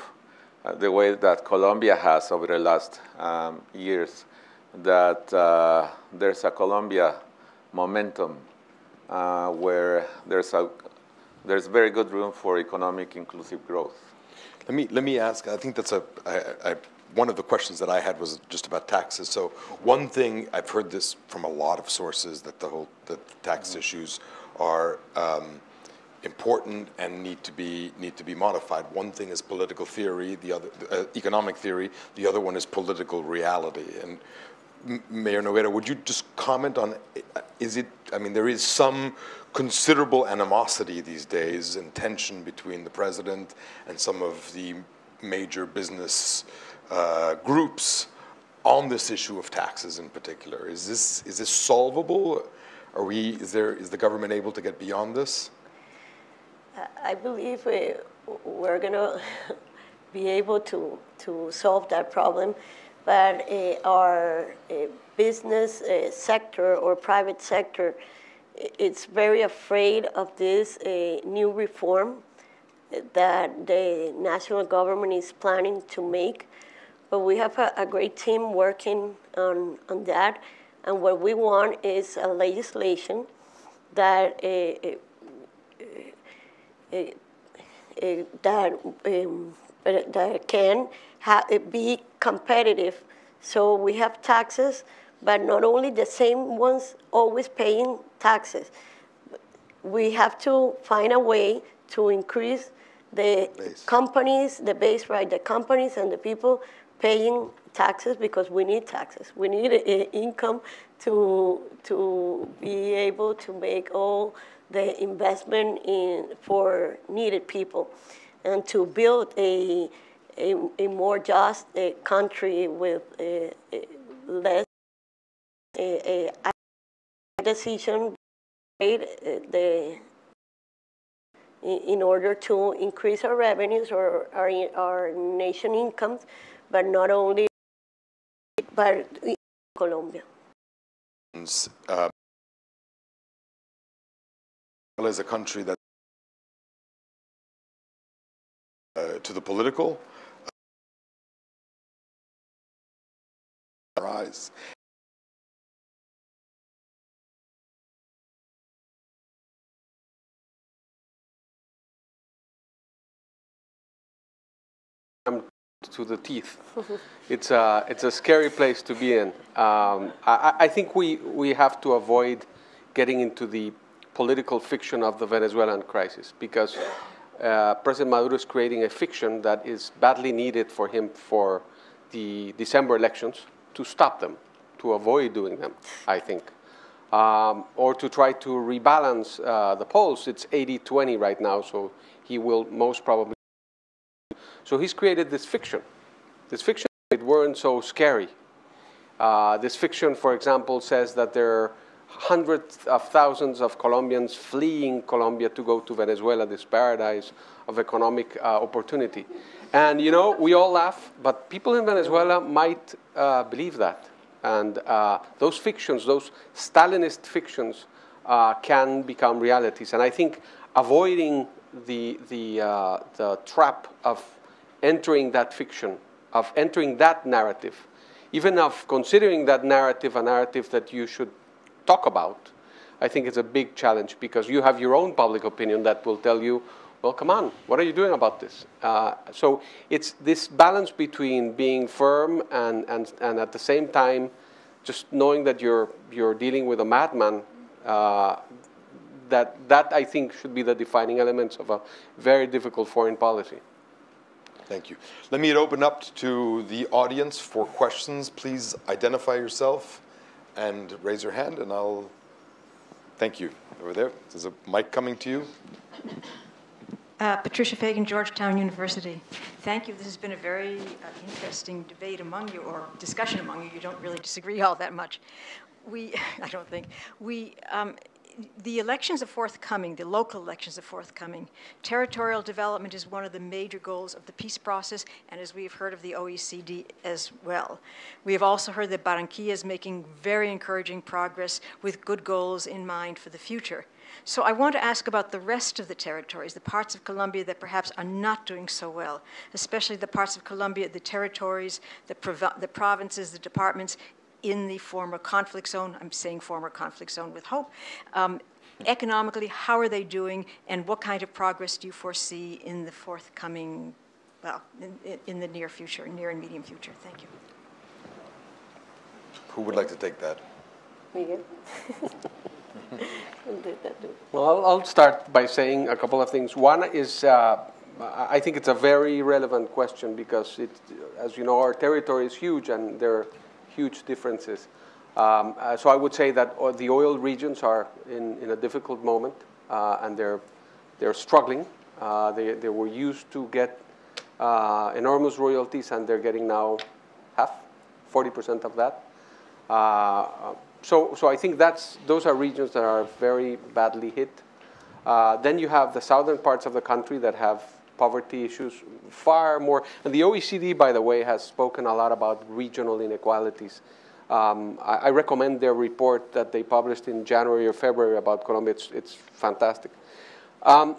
uh, the way that Colombia has over the last um, years that uh, there's a Colombia momentum uh, where there's, a, there's very good room for economic inclusive growth. Let me, let me ask, I think that's a, I, I one of the questions that I had was just about taxes. So one thing I've heard this from a lot of sources that the whole the tax mm-hmm. issues are um, important and need to be need to be modified. One thing is political theory, the other uh, economic theory. The other one is political reality. And Mayor Noguera, would you just comment on? Is it? I mean, there is some considerable animosity these days and tension between the president and some of the major business uh, groups on this issue of taxes in particular. Is this is this solvable? Are we? Is there? Is the government able to get beyond this? I believe we, we're going *laughs* to be able to to solve that problem, but uh, our uh, business uh, sector or private sector, it's very afraid of this new reform that the national government is planning to make but we have a, a great team working on, on that. And what we want is a legislation that uh, uh, uh, that um, that can be competitive. So we have taxes, but not only the same ones always paying taxes. We have to find a way to increase the base. companies, the base, right, the companies and the people paying taxes because we need taxes. We need uh, income to, to be able to make all the investment in, for needed people and to build a, a, a more just a country with less a, decision made uh, the in order to increase our revenues or our, our nation incomes but not only, but in Colombia. Uh, as a country that uh, to the political rise. to the teeth. *laughs* it's, a, it's a scary place to be in. Um, I, I, think we, we have to avoid getting into the political fiction of the Venezuelan crisis because uh, President Maduro is creating a fiction that is badly needed for him for the December elections to stop them, to avoid doing them, I think. Um, or to try to rebalance uh, the polls. It's 80 20 right now, so he will most probably so he's created this fiction. This fiction, it weren't so scary. Uh, this fiction, for example, says that there are hundreds of thousands of Colombians fleeing Colombia to go to Venezuela, this paradise of economic uh, opportunity. And, you know, we all laugh, but people in Venezuela might uh, believe that. And uh, those fictions, those Stalinist fictions, uh, can become realities. And I think avoiding the, the, uh, the trap of entering that fiction, of entering that narrative, even of considering that narrative a narrative that you should talk about, I think it's a big challenge because you have your own public opinion that will tell you, well, come on, what are you doing about this? Uh, so it's this balance between being firm and, and, and at the same time just knowing that you're, you're dealing with a madman, uh, that, that I think should be the defining elements of a very difficult foreign policy. Thank you. Let me open up to the audience for questions. Please identify yourself and raise your hand, and I'll. Thank you. Over there. There's a mic coming to you. Uh, Patricia Fagan, Georgetown University. Thank you. This has been a very uh, interesting debate among you, or discussion among you. You don't really disagree all that much. We, *laughs* I don't think, we, um, the elections are forthcoming, the local elections are forthcoming. Territorial development is one of the major goals of the peace process, and as we've heard of the OECD as well. We have also heard that Barranquilla is making very encouraging progress with good goals in mind for the future. So I want to ask about the rest of the territories, the parts of Colombia that perhaps are not doing so well, especially the parts of Colombia, the territories, the, prov the provinces, the departments in the former conflict zone. I'm saying former conflict zone with hope. Um, economically, how are they doing, and what kind of progress do you foresee in the forthcoming, well, in, in the near future, near and medium future? Thank you. Who would like to take that? Miguel. *laughs* Well, I'll, I'll start by saying a couple of things. One is, uh, I think it's a very relevant question because, it, as you know, our territory is huge and there are huge differences. Um, uh, so I would say that uh, the oil regions are in, in a difficult moment uh, and they're, they're struggling. Uh, they, they were used to get uh, enormous royalties and they're getting now half, 40% of that. Uh, so, so I think that's, those are regions that are very badly hit. Uh, then you have the southern parts of the country that have poverty issues far more. And the OECD, by the way, has spoken a lot about regional inequalities. Um, I, I, recommend their report that they published in January or February about Colombia. It's, it's fantastic. Um,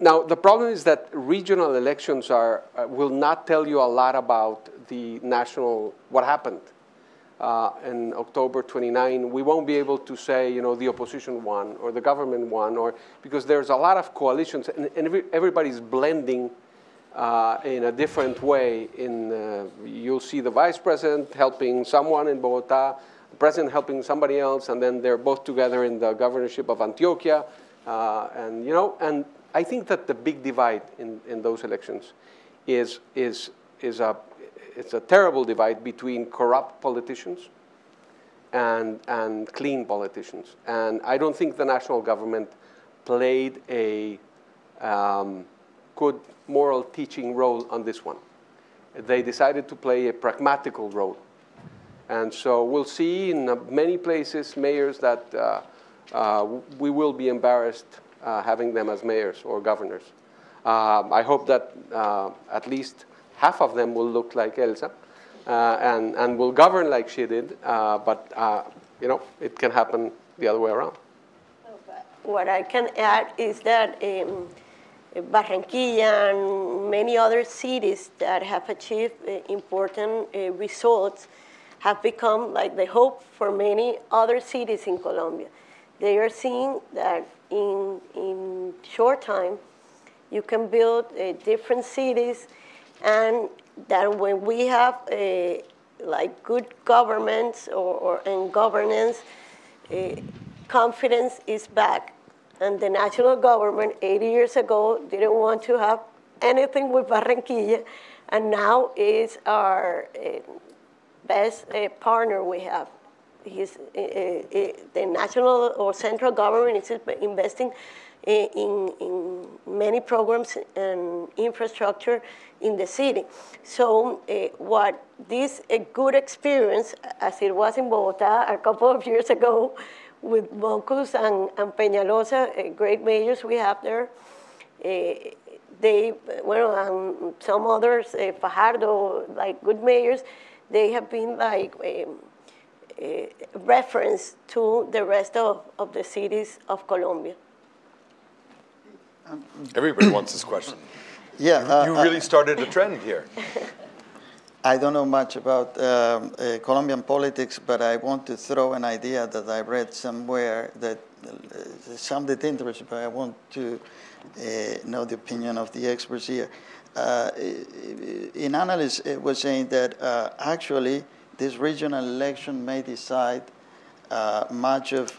now, the problem is that regional elections are, uh, will not tell you a lot about the national, what happened in October 29. We won't be able to say, you know, the opposition won or the government won, or because there's a lot of coalitions and, and every, everybody's blending uh, in a different way. In, uh, you'll see the vice president helping someone in Bogota, the president helping somebody else, and then they're both together in the governorship of Antioquia. Uh, and, you know, and I think that the big divide in, in those elections is, is, is a, it's a terrible divide between corrupt politicians and, and clean politicians. And I don't think the national government played a um, good moral teaching role on this one. They decided to play a pragmatical role. And so we'll see in many places mayors that uh, uh, we will be embarrassed uh, having them as mayors or governors. Um, I hope that uh, at least half of them will look like Elsa uh, and, and will govern like she did, uh, but you know, it can happen the other way around. What I can add is that um, Barranquilla and many other cities that have achieved uh, important uh, results have become like the hope for many other cities in Colombia. They are seeing that in, in short time, you can build uh, different cities and that when we have a, like good governments or, or and governance, uh, confidence is back. And the national government 80 years ago didn't want to have anything with Barranquilla, and now is our uh, best uh, partner we have. He's, uh, uh, the national or central government is investing in, in many programs and infrastructure in the city. So uh, what this a good experience, as it was in Bogota a couple of years ago, with Mockus and, and Peñalosa, uh, great mayors we have there. Uh, they, well, and some others, uh, Fajardo, like good mayors, they have been like um, a reference to the rest of, of the cities of Colombia. Everybody wants this question. Yeah. You, uh, you really uh, started a trend here. *laughs* I don't know much about um, uh, Colombian politics, but I want to throw an idea that I read somewhere that uh, sounded interesting, but I want to uh, know the opinion of the experts here. Uh, in analysis, it was saying that actually this regional election may decide much of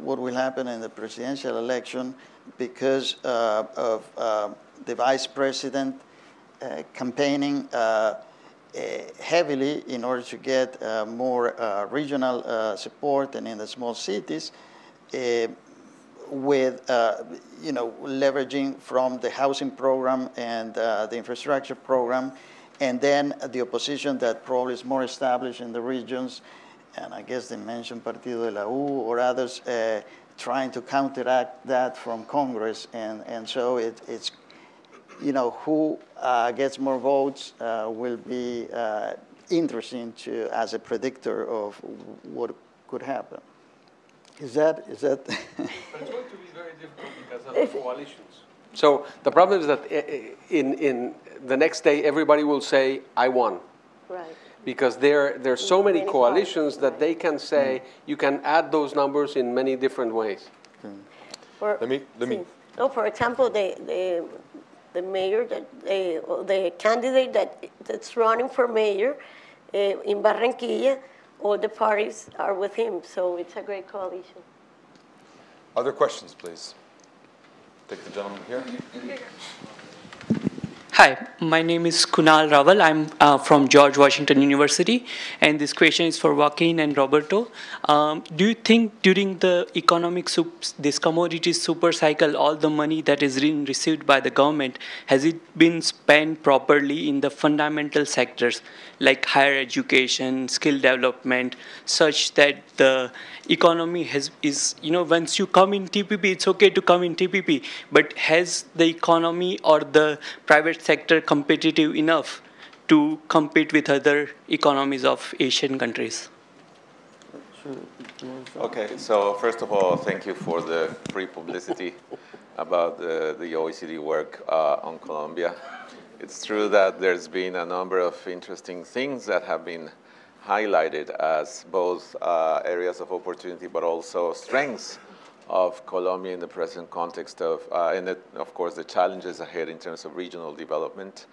what will happen in the presidential election because uh, of uh, the vice president uh, campaigning heavily in order to get more regional support and in the small cities with uh, you know leveraging from the housing program and uh, the infrastructure program, and then the opposition that probably is more established in the regions, and I guess they mentioned Partido de la U or others uh, trying to counteract that from Congress. And, and so it, it's, you know, who uh, gets more votes uh, will be uh, interesting to, as a predictor of what could happen. Is that, is that? *laughs* but it's going to be very difficult because of the coalitions. So the problem is that in, in the next day, everybody will say, I won. Right because there there are so many, many coalitions that they can say mm. you can add those numbers in many different ways. Mm. For, let me let me. No, for example, the the the mayor that the, the candidate that that's running for mayor uh, in Barranquilla, all the parties are with him, so it's a great coalition. Other questions, please? Take the gentleman here. Hi, my name is Kunal Raval. I'm uh, from George Washington University, and this question is for Joaquin and Roberto. Um, do you think during the economic this commodity super cycle, all the money that is being received by the government has it been spent properly in the fundamental sectors like higher education, skill development, such that the economy has is you know once you come in TPP, it's okay to come in TPP, but has the economy or the private sector competitive enough to compete with other economies of Asian countries? Okay, so first of all, thank you for the free publicity about the, the OECD work uh, on Colombia. It's true that there's been a number of interesting things that have been highlighted as both uh, areas of opportunity but also strengths of Colombia in the present context of, uh, and of course, the challenges ahead in terms of regional development.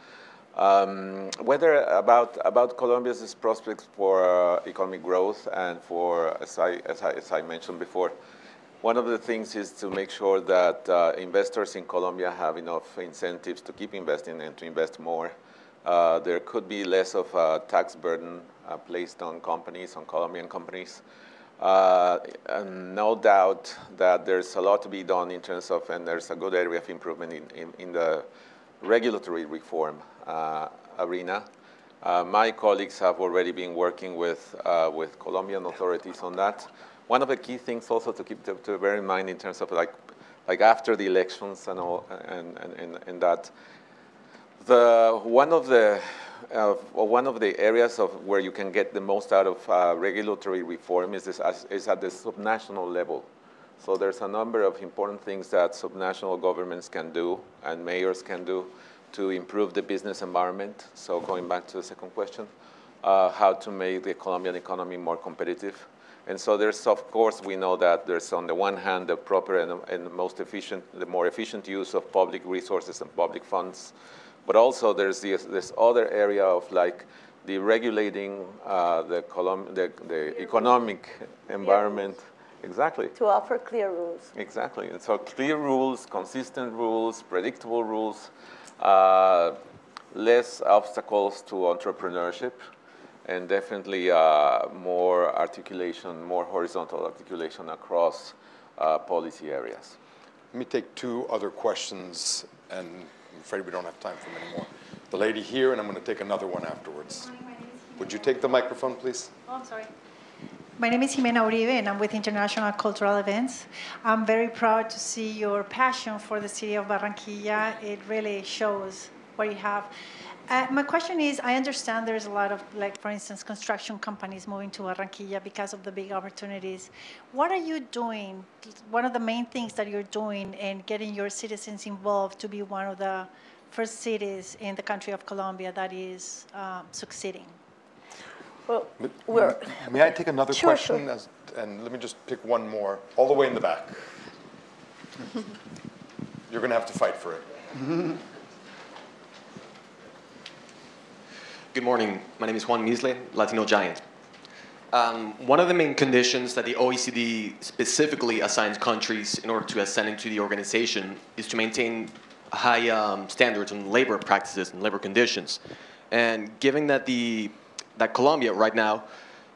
Um, whether about about Colombia's prospects for uh, economic growth and for, as I, as I, as I mentioned before, one of the things is to make sure that uh, investors in Colombia have enough incentives to keep investing and to invest more. Uh, there could be less of a tax burden uh, placed on companies, on Colombian companies. Uh, and no doubt that there's a lot to be done in terms of, and there's a good area of improvement in, in, in the regulatory reform uh, arena. Uh, my colleagues have already been working with, with Colombian authorities on that. One of the key things also to keep to, to bear in mind in terms of like, like after the elections and all, and, and, and, and that, the, one of the uh, one of the areas of where you can get the most out of uh, regulatory reform is, this, is at the subnational level. So there's a number of important things that subnational governments can do and mayors can do to improve the business environment. So going back to the second question, uh, how to make the Colombian economy more competitive. And so there's, of course, we know that there's on the one hand the proper and, and most efficient, the more efficient use of public resources and public funds but also there's this, this other area of like the regulating uh, the, the, the economic environment. Exactly. To offer clear rules. Exactly. And so clear rules, consistent rules, predictable rules, uh, less obstacles to entrepreneurship, and definitely uh, more articulation, more horizontal articulation across uh, policy areas. Let me take two other questions and I'm afraid we don't have time for many more. The lady here, and I'm going to take another one afterwards. Would you take the microphone, please? Oh, I'm sorry. My name is Jimena Uribe, and I'm with International Cultural Events. I'm very proud to see your passion for the city of Barranquilla. It really shows what you have. Uh, my question is, I understand there's a lot of, like, for instance, construction companies moving to Barranquilla because of the big opportunities. What are you doing? One of the main things that you're doing in getting your citizens involved to be one of the first cities in the country of Colombia that is um, succeeding? Well, we're, May I take another Sure, question? sure. As- And let me just pick one more, all the way in the back. *laughs* You're going to have to fight for it. *laughs* Good morning. My name is Juan Misle, Latino Giant. Um, one of the main conditions that the OECD specifically assigns countries in order to ascend into the organization is to maintain high um, standards on labor practices and labor conditions. And given that the that Colombia right now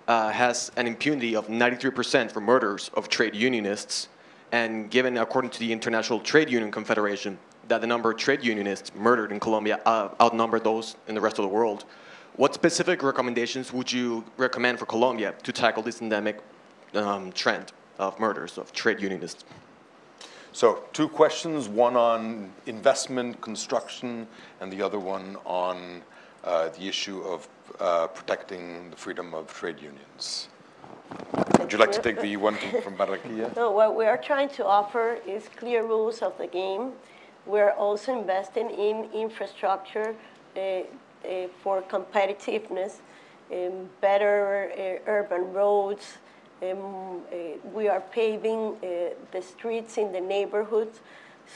uh, has an impunity of 93% for murders of trade unionists, and given according to the International Trade Union Confederation that the number of trade unionists murdered in Colombia uh, outnumber those in the rest of the world, what specific recommendations would you recommend for Colombia to tackle this endemic um, trend of murders of trade unionists? So two questions, one on investment, construction, and the other one on uh, the issue of uh, protecting the freedom of trade unions. Would you like to take the one from from Barranquilla? *laughs* No, what we are trying to offer is clear rules of the game. We're also investing in infrastructure uh, for competitiveness, um, better uh, urban roads. Um, uh, we are paving uh, the streets in the neighborhoods,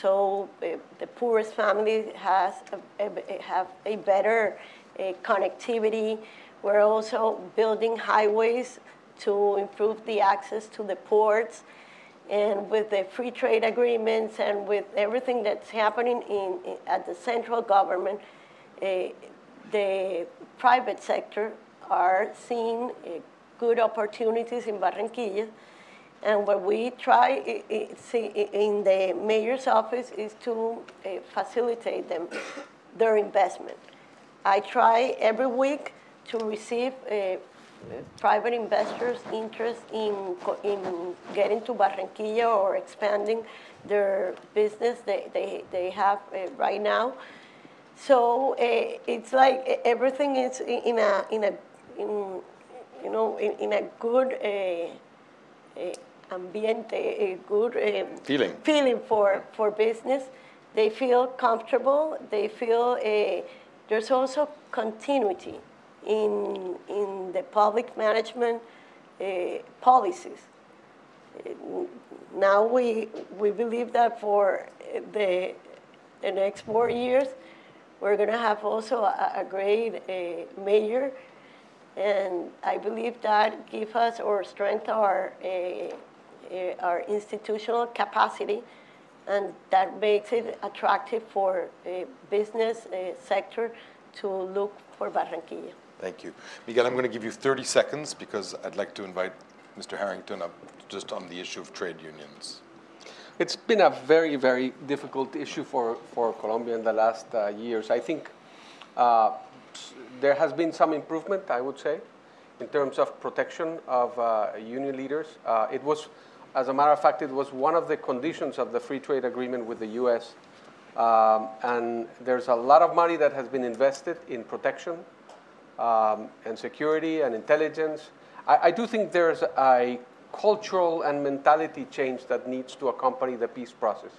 so uh, the poorest family has a, a, have a better uh, connectivity. We're also building highways to improve the access to the ports. And with the free trade agreements and with everything that's happening in, in at the central government, uh, the private sector are seeing uh, good opportunities in Barranquilla. And what we try in the mayor's office is to uh, facilitate them, their investment. I try every week to receive uh, private investors' interest in, in getting to Barranquilla or expanding their business they, they, they have right now. So uh, it's like everything is in a, in a in, you know, in, in a good uh, uh, ambiente, a good uh, feeling, feeling for, for business. They feel comfortable. They feel there's also continuity in, in the public management policies. Now we, we believe that for the, the next four years, we're going to have also a, a great mayor and I believe that gives us or strengthens our, our institutional capacity, and that makes it attractive for a business sector to look for Barranquilla. Thank you. Miguel, I'm going to give you 30 seconds because I'd like to invite Mr. Harrington up just on the issue of trade unions. It's been a very, very difficult issue for, for Colombia in the last uh, years. I think uh, there has been some improvement, I would say, in terms of protection of uh, union leaders. Uh, it was, as a matter of fact, it was one of the conditions of the free trade agreement with the U.S. Um, and there's a lot of money that has been invested in protection um, and security and intelligence. I, I do think there's a cultural and mentality change that needs to accompany the peace process.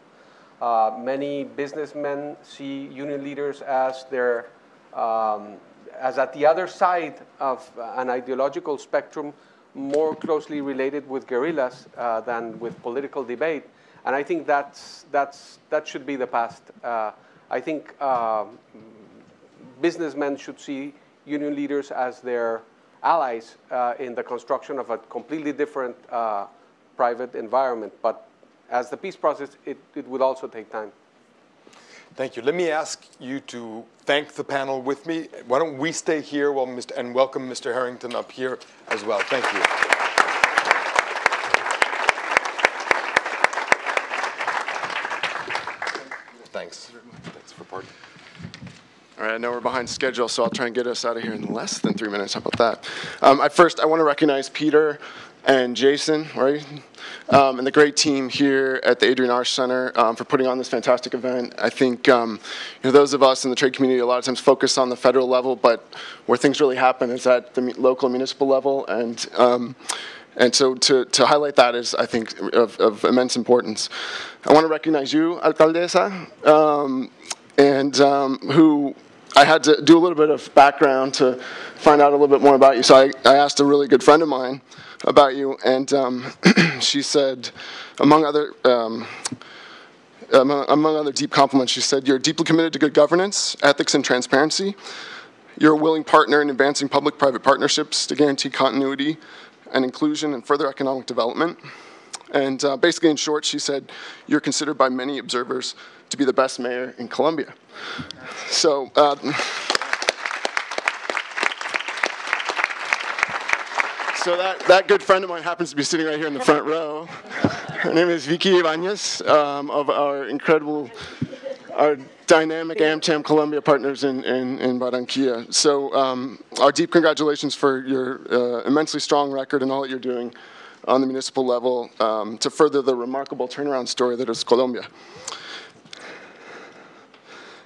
Uh, many businessmen see union leaders as their um, as at the other side of an ideological spectrum, more closely related with guerrillas uh, than with political debate. And I think that's, that's, that should be the past. Uh, I think uh, businessmen should see union leaders as their allies uh, in the construction of a completely different uh, private environment. But as the peace process, it, it would also take time. Thank you. Let me ask you to thank the panel with me. Why don't we stay here while Mr. and welcome Mr. Harrington up here as well. Thank you. Thanks. Thanks for parting. All right, I know we're behind schedule, so I'll try and get us out of here in less than three minutes. How about that? Um, first, I want to recognize Peter and Jason, right? Um, and the great team here at the Adrienne Arsht Center um, for putting on this fantastic event. I think um, you know, those of us in the trade community a lot of times focus on the federal level, but where things really happen is at the local municipal level. And um, and so to, to highlight that is, I think, of, of immense importance. I want to recognize you, Alcaldesa, um, and um, who I had to do a little bit of background to find out a little bit more about you. So I, I asked a really good friend of mine about you, and um, *clears throat* she said, among other. Um, among, among other deep compliments, she said, You're deeply committed to good governance, ethics, and transparency. You're a willing partner in advancing public private partnerships to guarantee continuity and inclusion and further economic development. And uh, basically, in short, she said, You're considered by many observers to be the best mayor in Colombia. So, uh, So that, that good friend of mine happens to be sitting right here in the front row. Her name is Vicky Ibanez um, of our incredible, our dynamic AmCham Colombia partners in, in, in Barranquilla. So um, our deep congratulations for your uh, immensely strong record and all that you're doing on the municipal level um, to further the remarkable turnaround story that is Colombia.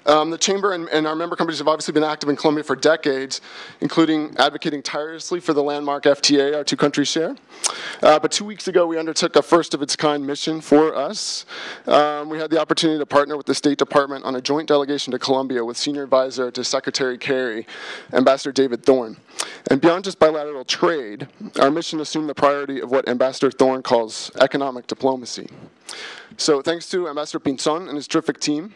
Um, the Chamber and, and, our member companies have obviously been active in Colombia for decades, including advocating tirelessly for the landmark FTA our two countries share. Uh, but two weeks ago, we undertook a first of its kind mission for us. Um, we had the opportunity to partner with the State Department on a joint delegation to Colombia with Senior Advisor to Secretary Kerry, Ambassador David Thorne. And beyond just bilateral trade, our mission assumed the priority of what Ambassador Thorne calls economic diplomacy. So thanks to Ambassador Pinzon and his terrific team,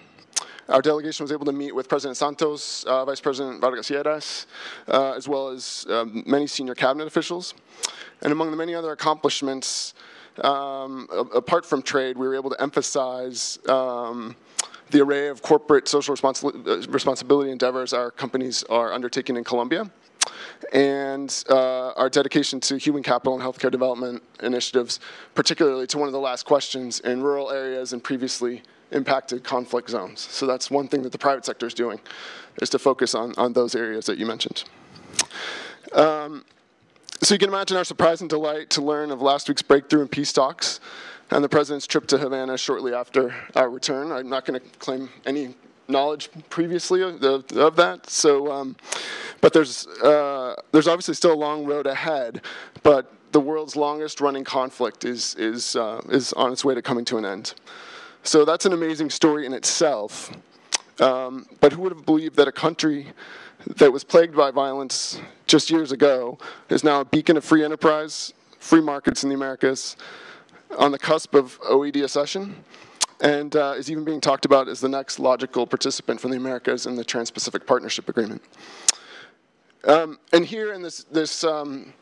our delegation was able to meet with President Santos, uh, Vice President Vargas Lleras, uh, as well as um, many senior cabinet officials. And among the many other accomplishments, um, apart from trade, we were able to emphasize um, the array of corporate social responsi- uh, responsibility endeavors our companies are undertaking in Colombia and uh, our dedication to human capital and healthcare development initiatives, particularly to one of the last questions in rural areas and previously impacted conflict zones. So that's one thing that the private sector is doing, is to focus on, on those areas that you mentioned. Um, so you can imagine our surprise and delight to learn of last week's breakthrough in peace talks and the president's trip to Havana shortly after our return. I'm not going to claim any knowledge previously of, of, of that. So, um, but there's uh, there's obviously still a long road ahead. But the world's longest running conflict is is uh, is on its way to coming to an end. So that's an amazing story in itself. Um, but who would have believed that a country that was plagued by violence just years ago is now a beacon of free enterprise, free markets in the Americas, on the cusp of OECD accession, and uh, is even being talked about as the next logical participant from the Americas in the Trans-Pacific Partnership Agreement. Um, and here in this, this, um,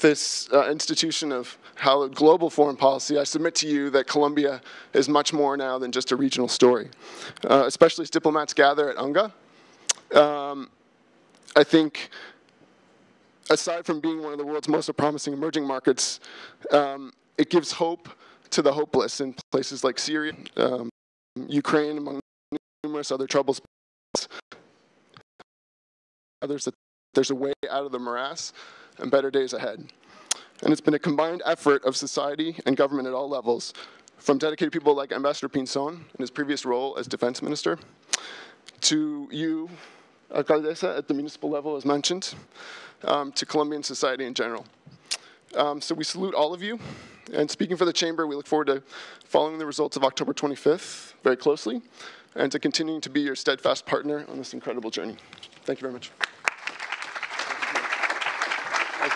this uh, institution of hallowed global foreign policy, I submit to you that Colombia is much more now than just a regional story, uh, especially as diplomats gather at UNGA. Um, I think, aside from being one of the world's most promising emerging markets, um, it gives hope to the hopeless in places like Syria, um, Ukraine, among numerous other troubles. Others that there's a way out of the morass and better days ahead. And it's been a combined effort of society and government at all levels, from dedicated people like Ambassador Pinzon in his previous role as defense minister, to you, Alcaldesa, at the municipal level, as mentioned, um, to Colombian society in general. Um, so we salute all of you. And speaking for the Chamber, we look forward to following the results of October 25th very closely and to continuing to be your steadfast partner on this incredible journey. Thank you very much.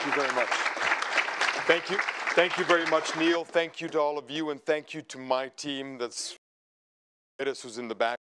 Thank you very much. Thank you. Thank you very much, Neil. Thank you to all of you, and thank you to my team that's who's in the back.